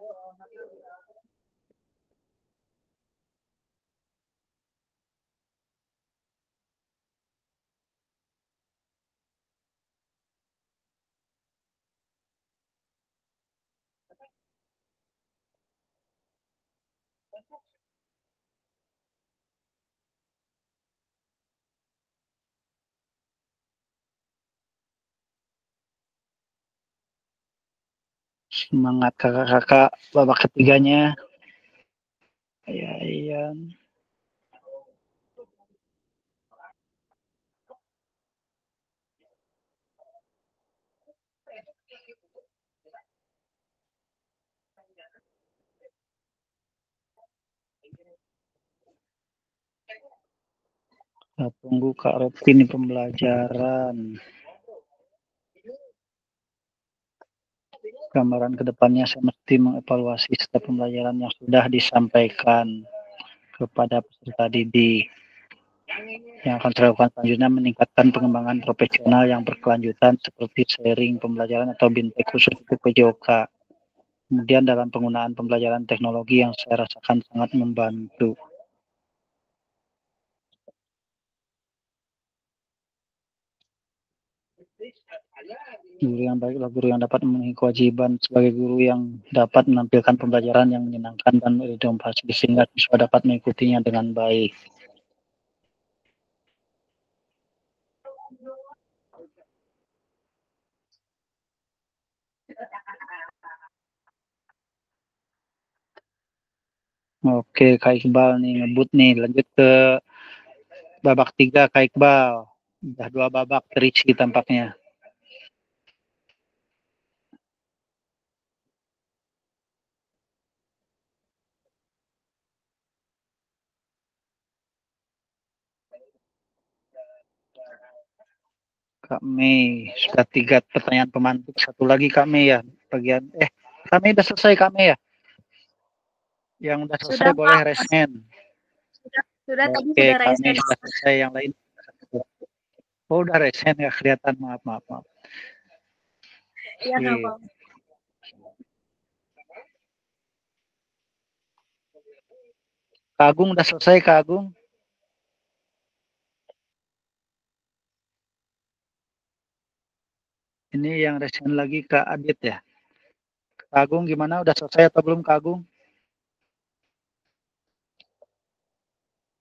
mengetik. Semangat kakak-kakak babak ketiganya. Ya, iya. Kita tunggu Kak Repti ini pembelajaran. Gambaran ke depannya saya mesti mengevaluasi setiap pembelajaran yang sudah disampaikan kepada peserta didik. Yang akan saya lakukan selanjutnya meningkatkan pengembangan profesional yang berkelanjutan seperti sharing pembelajaran atau bintek khusus untuk PJOK. Kemudian dalam penggunaan pembelajaran teknologi yang saya rasakan sangat membantu. Guru yang baiklah guru yang dapat memenuhi kewajiban sebagai guru yang dapat menampilkan pembelajaran yang menyenangkan dan berinovasi sehingga siswa dapat mengikutinya dengan baik. Oke, Kak Iqbal nih ngebut nih. Lanjut ke babak tiga, Kak Iqbal. Udah dua babak terisi tampaknya. Kak Mei. Sudah tiga pertanyaan pemantik satu lagi Kak Mei ya bagian eh Kak Mei udah selesai Kak Mei ya? Yang udah selesai sudah, boleh resmen sudah sudah Oke, tadi sudah sudah selesai yang lain. Oh udah resmen ya kelihatan. Maaf maaf maaf. Iya apa Kagung udah selesai Kagung Ini yang resen lagi Kak Adit ya. Kagung gimana? Udah selesai atau belum Kagung?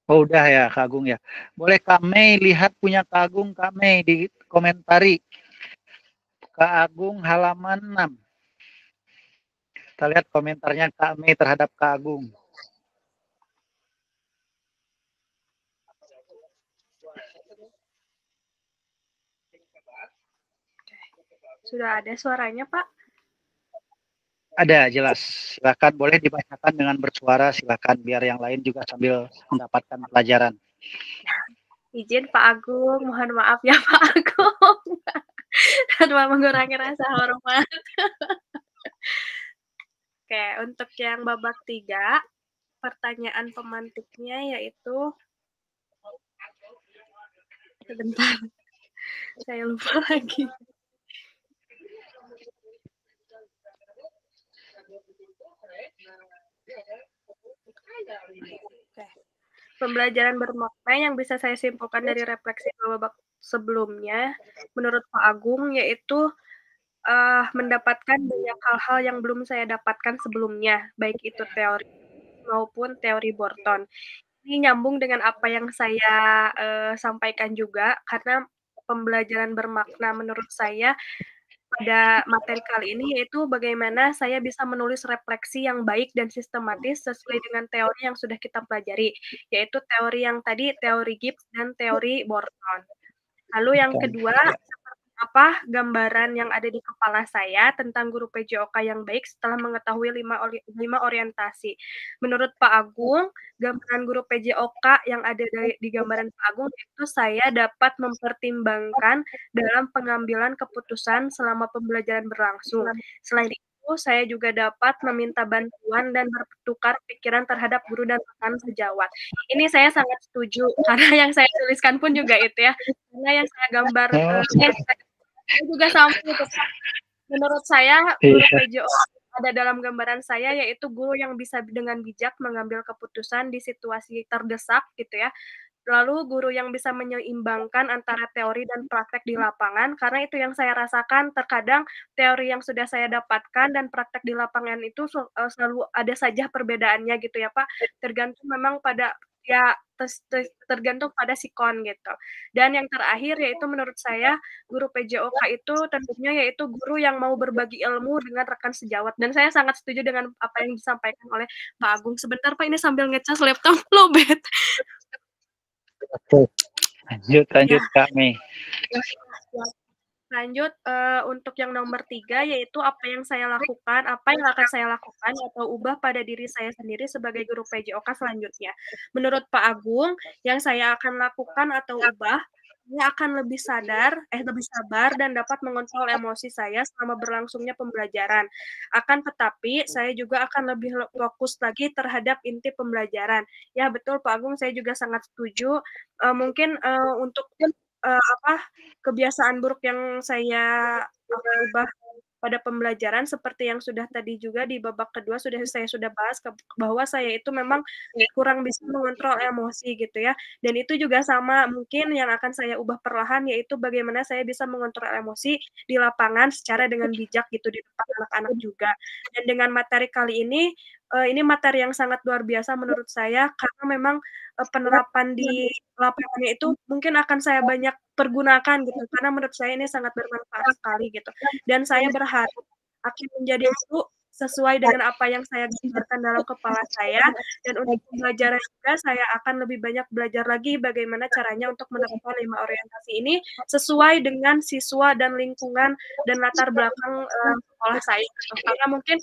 Oh udah ya Kagung ya. Boleh kami lihat punya Kagung kami di komentari. Kak Agung halaman 6. Kita lihat komentarnya kami terhadap Kak Agung. Sudah ada suaranya, Pak? Ada, jelas. Silakan boleh dibacakan dengan bersuara, silakan biar yang lain juga sambil mendapatkan pelajaran. Izin Pak Agung, mohon maaf ya Pak Agung. Tanpa mengurangi rasa hormat. Oke, untuk yang babak tiga, pertanyaan pemantiknya yaitu sebentar, saya lupa lagi. Pembelajaran bermakna yang bisa saya simpulkan dari refleksi babak sebelumnya, menurut Pak Agung, yaitu uh, mendapatkan banyak hal-hal yang belum saya dapatkan sebelumnya, baik itu teori maupun teori Borton. Ini nyambung dengan apa yang saya uh, sampaikan juga, karena pembelajaran bermakna menurut saya pada materi kali ini yaitu bagaimana saya bisa menulis refleksi yang baik dan sistematis sesuai dengan teori yang sudah kita pelajari, yaitu teori yang tadi teori Gibbs dan teori Borton. Lalu yang kedua, apa gambaran yang ada di kepala saya tentang guru PJOK yang baik setelah mengetahui lima, lima orientasi. Menurut Pak Agung, gambaran guru PJOK yang ada di, di gambaran Pak Agung itu saya dapat mempertimbangkan dalam pengambilan keputusan selama pembelajaran berlangsung. Selain itu, saya juga dapat meminta bantuan dan bertukar pikiran terhadap guru dan rekan sejawat. Ini saya sangat setuju karena yang saya tuliskan pun juga itu ya. Karena yang saya gambar oh. Eh, juga sama gitu. Menurut saya guru PJO ada dalam gambaran saya yaitu guru yang bisa dengan bijak mengambil keputusan di situasi terdesak gitu ya. Lalu guru yang bisa menyeimbangkan antara teori dan praktek di lapangan karena itu yang saya rasakan terkadang teori yang sudah saya dapatkan dan praktek di lapangan itu eh, selalu ada saja perbedaannya gitu ya Pak. Tergantung memang pada ya tergantung pada sikon gitu. Dan yang terakhir yaitu menurut saya guru PJOK itu tentunya yaitu guru yang mau berbagi ilmu dengan rekan sejawat. Dan saya sangat setuju dengan apa yang disampaikan oleh Pak Agung. Sebentar Pak ini sambil ngecas laptop lobet. Lanjut, lanjut ya. kami. Ya, ya. Lanjut uh, untuk yang nomor tiga yaitu apa yang saya lakukan, apa yang akan saya lakukan atau ubah pada diri saya sendiri sebagai guru PJOK selanjutnya. Menurut Pak Agung, yang saya akan lakukan atau ubah saya akan lebih sadar, eh lebih sabar dan dapat mengontrol emosi saya selama berlangsungnya pembelajaran. Akan tetapi saya juga akan lebih fokus lagi terhadap inti pembelajaran. Ya betul Pak Agung, saya juga sangat setuju. Uh, mungkin uh, untuk uh, apa kebiasaan buruk yang saya ubah pada pembelajaran seperti yang sudah tadi juga di babak kedua sudah saya sudah bahas ke, bahwa saya itu memang kurang bisa mengontrol emosi gitu ya. Dan itu juga sama mungkin yang akan saya ubah perlahan yaitu bagaimana saya bisa mengontrol emosi di lapangan secara dengan bijak gitu di depan anak-anak juga. Dan dengan materi kali ini uh, ini materi yang sangat luar biasa menurut saya karena memang uh, penerapan di lapangannya itu mungkin akan saya banyak pergunakan gitu karena menurut saya ini sangat bermanfaat sekali gitu dan saya berharap akan menjadi guru sesuai dengan apa yang saya gambarkan dalam kepala saya dan untuk belajar juga saya akan lebih banyak belajar lagi bagaimana caranya untuk menerapkan lima orientasi ini sesuai dengan siswa dan lingkungan dan latar belakang uh, sekolah saya gitu. karena mungkin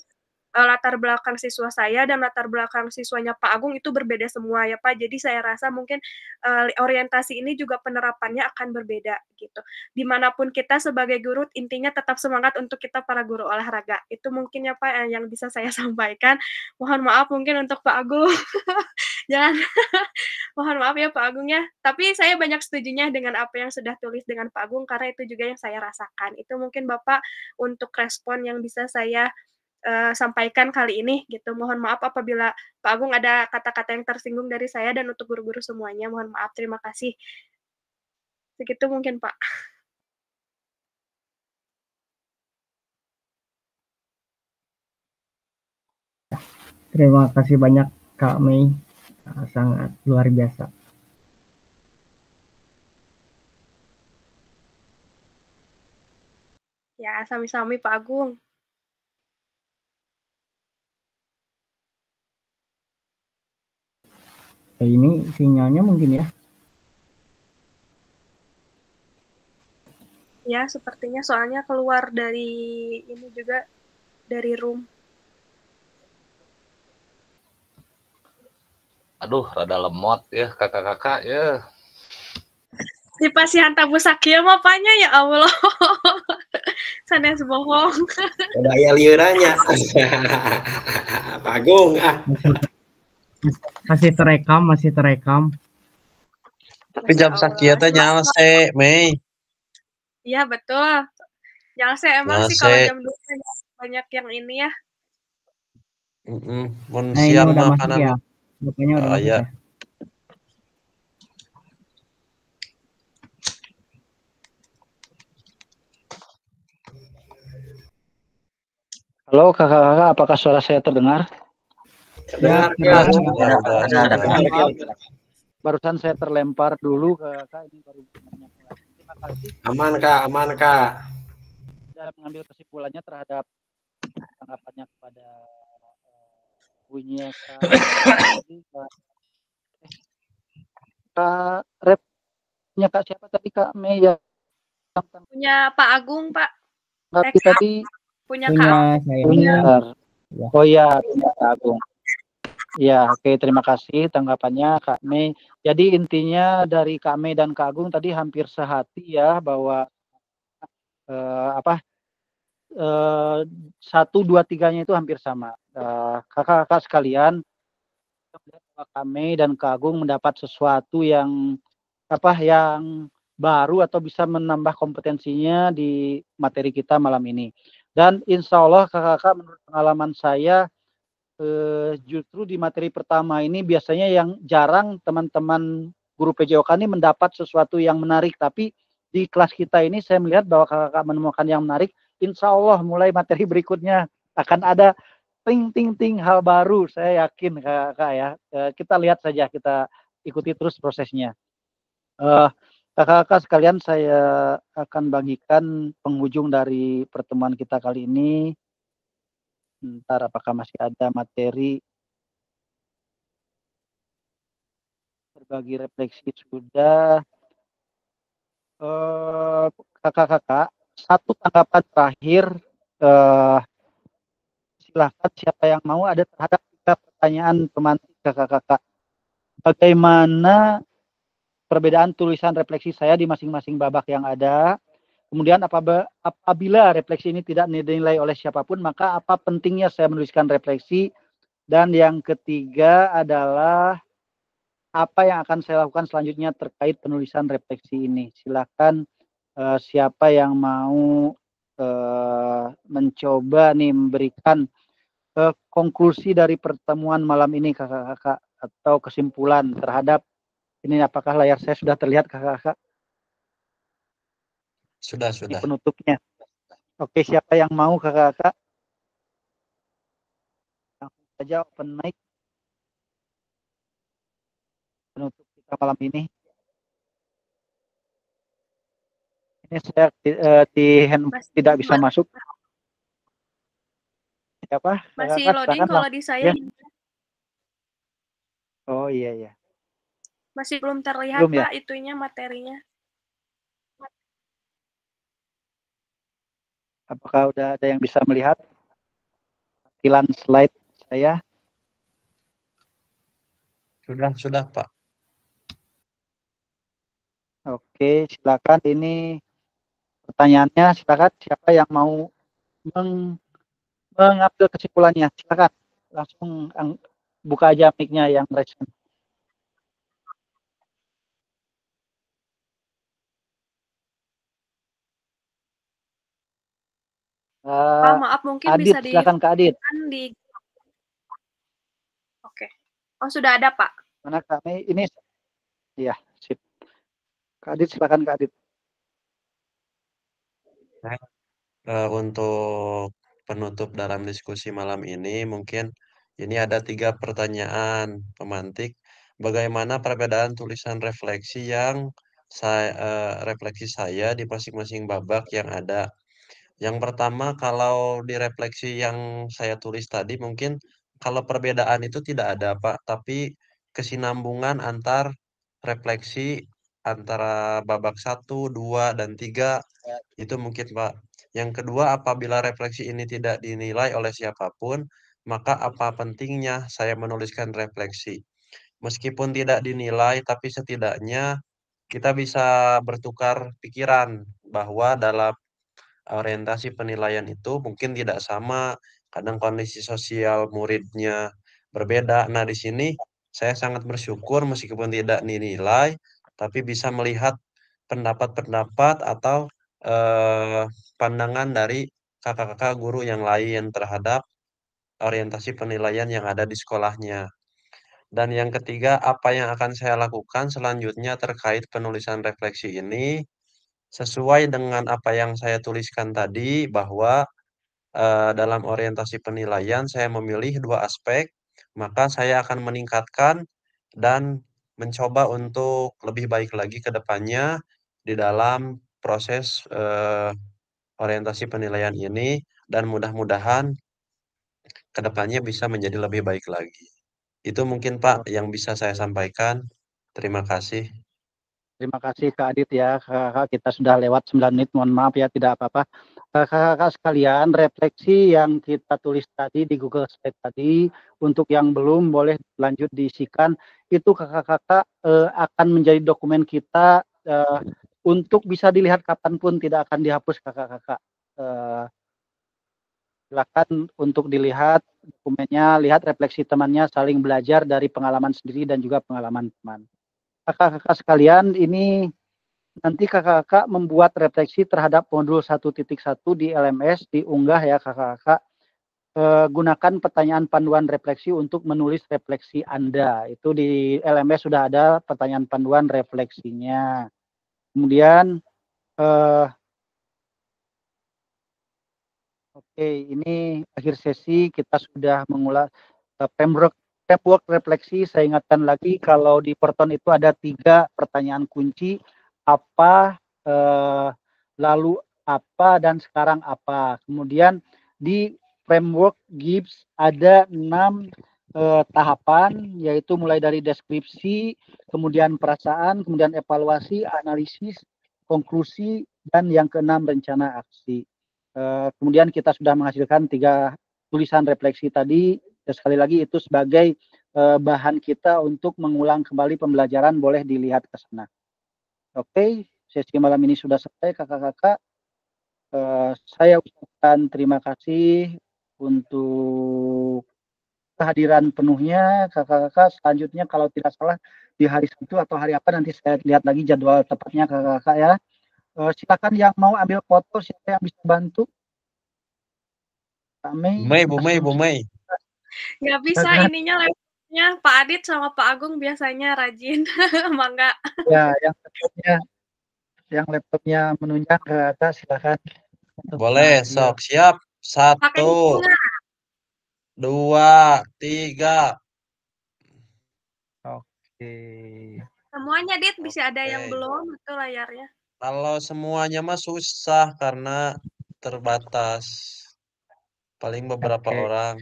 uh, latar belakang siswa saya dan latar belakang siswanya Pak Agung itu berbeda semua ya Pak. Jadi saya rasa mungkin uh, orientasi ini juga penerapannya akan berbeda gitu. Di mana pun kita sebagai guru intinya tetap semangat untuk kita para guru olahraga. Itu mungkin ya Pak yang bisa saya sampaikan. Mohon maaf mungkin untuk Pak Agung. Jangan mohon maaf ya Pak Agung ya. Tapi saya banyak setujunya dengan apa yang sudah tulis dengan Pak Agung karena itu juga yang saya rasakan. Itu mungkin Bapak untuk respon yang bisa saya uh, sampaikan kali ini gitu. Mohon maaf apabila Pak Agung ada kata-kata yang tersinggung dari saya dan untuk guru-guru semuanya. Mohon maaf. Terima kasih. Segitu mungkin Pak. Terima kasih banyak Kak Mei. Sangat luar biasa. Ya, sami-sami Pak Agung. Eh, ini sinyalnya mungkin ya. Ya, sepertinya soalnya keluar dari ini juga dari room. Aduh, rada lemot ya kakak-kakak ya. Si pasien tabu sakit mapanya ya Allah. Sana bohong. Udah ya liurannya. Pagung ah masih terekam masih terekam tapi jam sakit teh nyala se Mei iya betul nyala se emang nyala sih kalau jam dua banyak yang ini ya mm -mm. nah, siang makanan ya. Bapaknya udah ya. Halo kakak-kakak, apakah suara saya terdengar? Ya, ya, ya, Barusan saya terlempar dulu ke Kak ini baru Terima kasih. Aman Kak, aman Kak. Saya mengambil kesimpulannya terhadap tanggapannya kepada uh, bunyinya Kak. Kak Rep punya Kak siapa tadi Kak Mei ya? Punya Pak Agung Pak. Tapi tadi punya Kak. Punya. Oh iya, Kak Agung. Ya, oke okay, terima kasih tanggapannya Kak Mei. Jadi intinya dari Kak Mei dan Kak Agung tadi hampir sehati ya bahwa uh, apa uh, satu dua tiganya itu hampir sama. Uh, kakak-kakak sekalian, Kak Mei dan Kak Agung mendapat sesuatu yang apa yang baru atau bisa menambah kompetensinya di materi kita malam ini. Dan insya Allah kakak-kakak menurut pengalaman saya eh, justru di materi pertama ini biasanya yang jarang teman-teman guru PJOK ini mendapat sesuatu yang menarik, tapi di kelas kita ini saya melihat bahwa kakak-kakak menemukan yang menarik. Insya Allah mulai materi berikutnya akan ada ting ting ting hal baru. Saya yakin kakak-kakak ya. Eh, kita lihat saja, kita ikuti terus prosesnya. Uh, kakak-kakak sekalian saya akan bagikan penghujung dari pertemuan kita kali ini Ntar apakah masih ada materi berbagi refleksi sudah. Eh, kakak-kakak, satu tanggapan terakhir. Uh, silahkan siapa yang mau ada terhadap tiga pertanyaan pemantik kakak-kakak. Bagaimana perbedaan tulisan refleksi saya di masing-masing babak yang ada? Kemudian apabila refleksi ini tidak dinilai oleh siapa pun, maka apa pentingnya saya menuliskan refleksi? Dan yang ketiga adalah apa yang akan saya lakukan selanjutnya terkait penulisan refleksi ini. Silakan uh, siapa yang mau uh, mencoba nih memberikan uh, konklusi dari pertemuan malam ini kakak-kakak atau kesimpulan terhadap ini apakah layar saya sudah terlihat kakak-kakak? Sudah, sudah. Ini penutupnya. Oke, siapa yang mau kakak-kakak? Langsung saja open mic. Penutup kita malam ini. Ini saya uh, di hand Mas, tidak bisa masuk. Siapa? Masih Kakak, loading kalau di saya. Ya. Oh iya iya. Masih belum terlihat belum, ya? Pak itunya materinya. Apakah udah ada yang bisa melihat tampilan slide saya? Sudah, sudah Pak. Oke, silakan ini pertanyaannya silakan siapa yang mau meng, mengambil kesimpulannya silakan langsung buka aja mic-nya yang resen. Uh, oh, maaf mungkin Adit, bisa di silakan Kak Adit. Di... Oke. Oh, sudah ada, Pak. Mana kami ini Iya, sip. Kak Adit silakan Kak Adit. Nah, uh, untuk penutup dalam diskusi malam ini mungkin ini ada tiga pertanyaan pemantik. Bagaimana perbedaan tulisan refleksi yang saya uh, refleksi saya di masing-masing babak yang ada? Yang pertama kalau di refleksi yang saya tulis tadi mungkin kalau perbedaan itu tidak ada Pak, tapi kesinambungan antar refleksi antara babak 1, 2, dan 3 itu mungkin Pak. Yang kedua, apabila refleksi ini tidak dinilai oleh siapa pun, maka apa pentingnya saya menuliskan refleksi? Meskipun tidak dinilai, tapi setidaknya kita bisa bertukar pikiran bahwa dalam orientasi penilaian itu mungkin tidak sama, kadang kondisi sosial muridnya berbeda. Nah, di sini saya sangat bersyukur meskipun tidak dinilai, tapi bisa melihat pendapat-pendapat atau eh, pandangan dari kakak-kakak guru yang lain terhadap orientasi penilaian yang ada di sekolahnya. Dan yang ketiga, apa yang akan saya lakukan selanjutnya terkait penulisan refleksi ini, sesuai dengan apa yang saya tuliskan tadi, bahwa eh, dalam orientasi penilaian saya memilih dua aspek, maka saya akan meningkatkan dan mencoba untuk lebih baik lagi ke depannya di dalam proses uh, orientasi penilaian ini dan mudah-mudahan ke depannya bisa menjadi lebih baik lagi. Itu mungkin Pak yang bisa saya sampaikan. Terima kasih. Terima kasih Kak Adit ya. Kakak kita sudah lewat 9 menit, mohon maaf ya tidak apa-apa. Kakak-kakak sekalian, refleksi yang kita tulis tadi di Google Slide tadi, untuk yang belum boleh lanjut diisikan, itu kakak-kakak eh, akan menjadi dokumen kita eh, untuk bisa dilihat kapan pun tidak akan dihapus kakak-kakak. Uh, silakan untuk dilihat dokumennya, lihat refleksi temannya, saling belajar dari pengalaman sendiri dan juga pengalaman teman. Kakak-kakak sekalian, ini nanti kakak-kakak membuat refleksi terhadap modul 1.1 di LMS, diunggah ya kakak-kakak. Uh, gunakan pertanyaan panduan refleksi untuk menulis refleksi Anda. Itu di LMS sudah ada pertanyaan panduan refleksinya. Kemudian uh, Oke, ini akhir sesi kita sudah mengulas uh, framework framework refleksi. Saya ingatkan lagi kalau di Perton itu ada tiga pertanyaan kunci apa, uh, lalu apa dan sekarang apa. Kemudian di framework Gibbs ada enam uh, tahapan yaitu mulai dari deskripsi, kemudian perasaan, kemudian evaluasi, analisis, konklusi, dan yang keenam rencana aksi. Uh, kemudian kita sudah menghasilkan tiga tulisan refleksi tadi. Dan sekali lagi itu sebagai uh, bahan kita untuk mengulang kembali pembelajaran boleh dilihat ke sana. Oke, okay, sesi malam ini sudah selesai kakak-kakak. Uh, saya ucapkan terima kasih untuk kehadiran penuhnya kakak-kakak selanjutnya kalau tidak salah di hari Sabtu atau hari apa nanti saya lihat lagi jadwal tepatnya kakak-kakak ya uh, silakan yang mau ambil foto siapa yang bisa bantu Mei. Mei, Bu Mei, Bu Mei. Nggak bisa ininya laptopnya Pak Adit sama Pak Agung biasanya rajin. Mangga. Ya, yang laptopnya yang laptopnya menunjang ke atas silakan. Boleh, sok siap. Satu, dua, tiga. Oke. Semuanya Dit bisa ada yang belum itu layarnya. Kalau semuanya mah susah karena terbatas. Paling beberapa Oke. orang.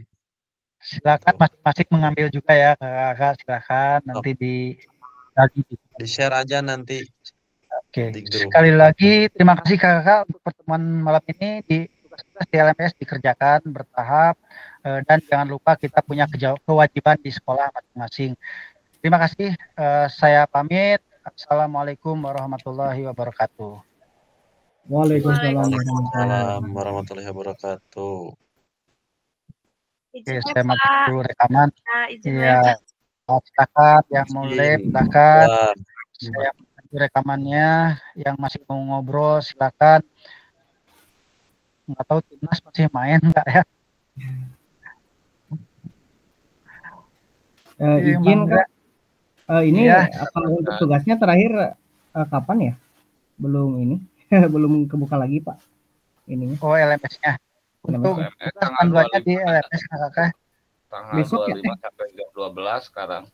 Silakan masing-masing mengambil juga ya kakak silakan nanti di lagi di share aja nanti. Oke. Grup. Sekali lagi terima kasih kakak untuk pertemuan malam ini di tugas-tugas di LMS dikerjakan bertahap eh, dan jangan lupa kita punya kewajiban di sekolah masing-masing. Terima kasih. eh, saya pamit. Assalamualaikum warahmatullahi wabarakatuh. Waalaikumsalam warahmatullahi wabarakatuh. Oke, saya ya, masuk Pak. dulu rekaman. Ya, Iya. ya. Silakan yang mau live silakan. Saya menunggu rekamannya. Yang masih mau ngobrol silakan. Nggak tahu timnas masih main nggak ya? Eh, Iya, izin kak. Eh, ini Iya. apa untuk tugasnya terakhir eh, kapan ya? Belum ini, belum kebuka lagi pak. Ininya. Oh LMS-nya. Untuk LMS. tugas panduannya di LMS kakak. Tanggal Besok ya? 25 sampai jam 12 sekarang.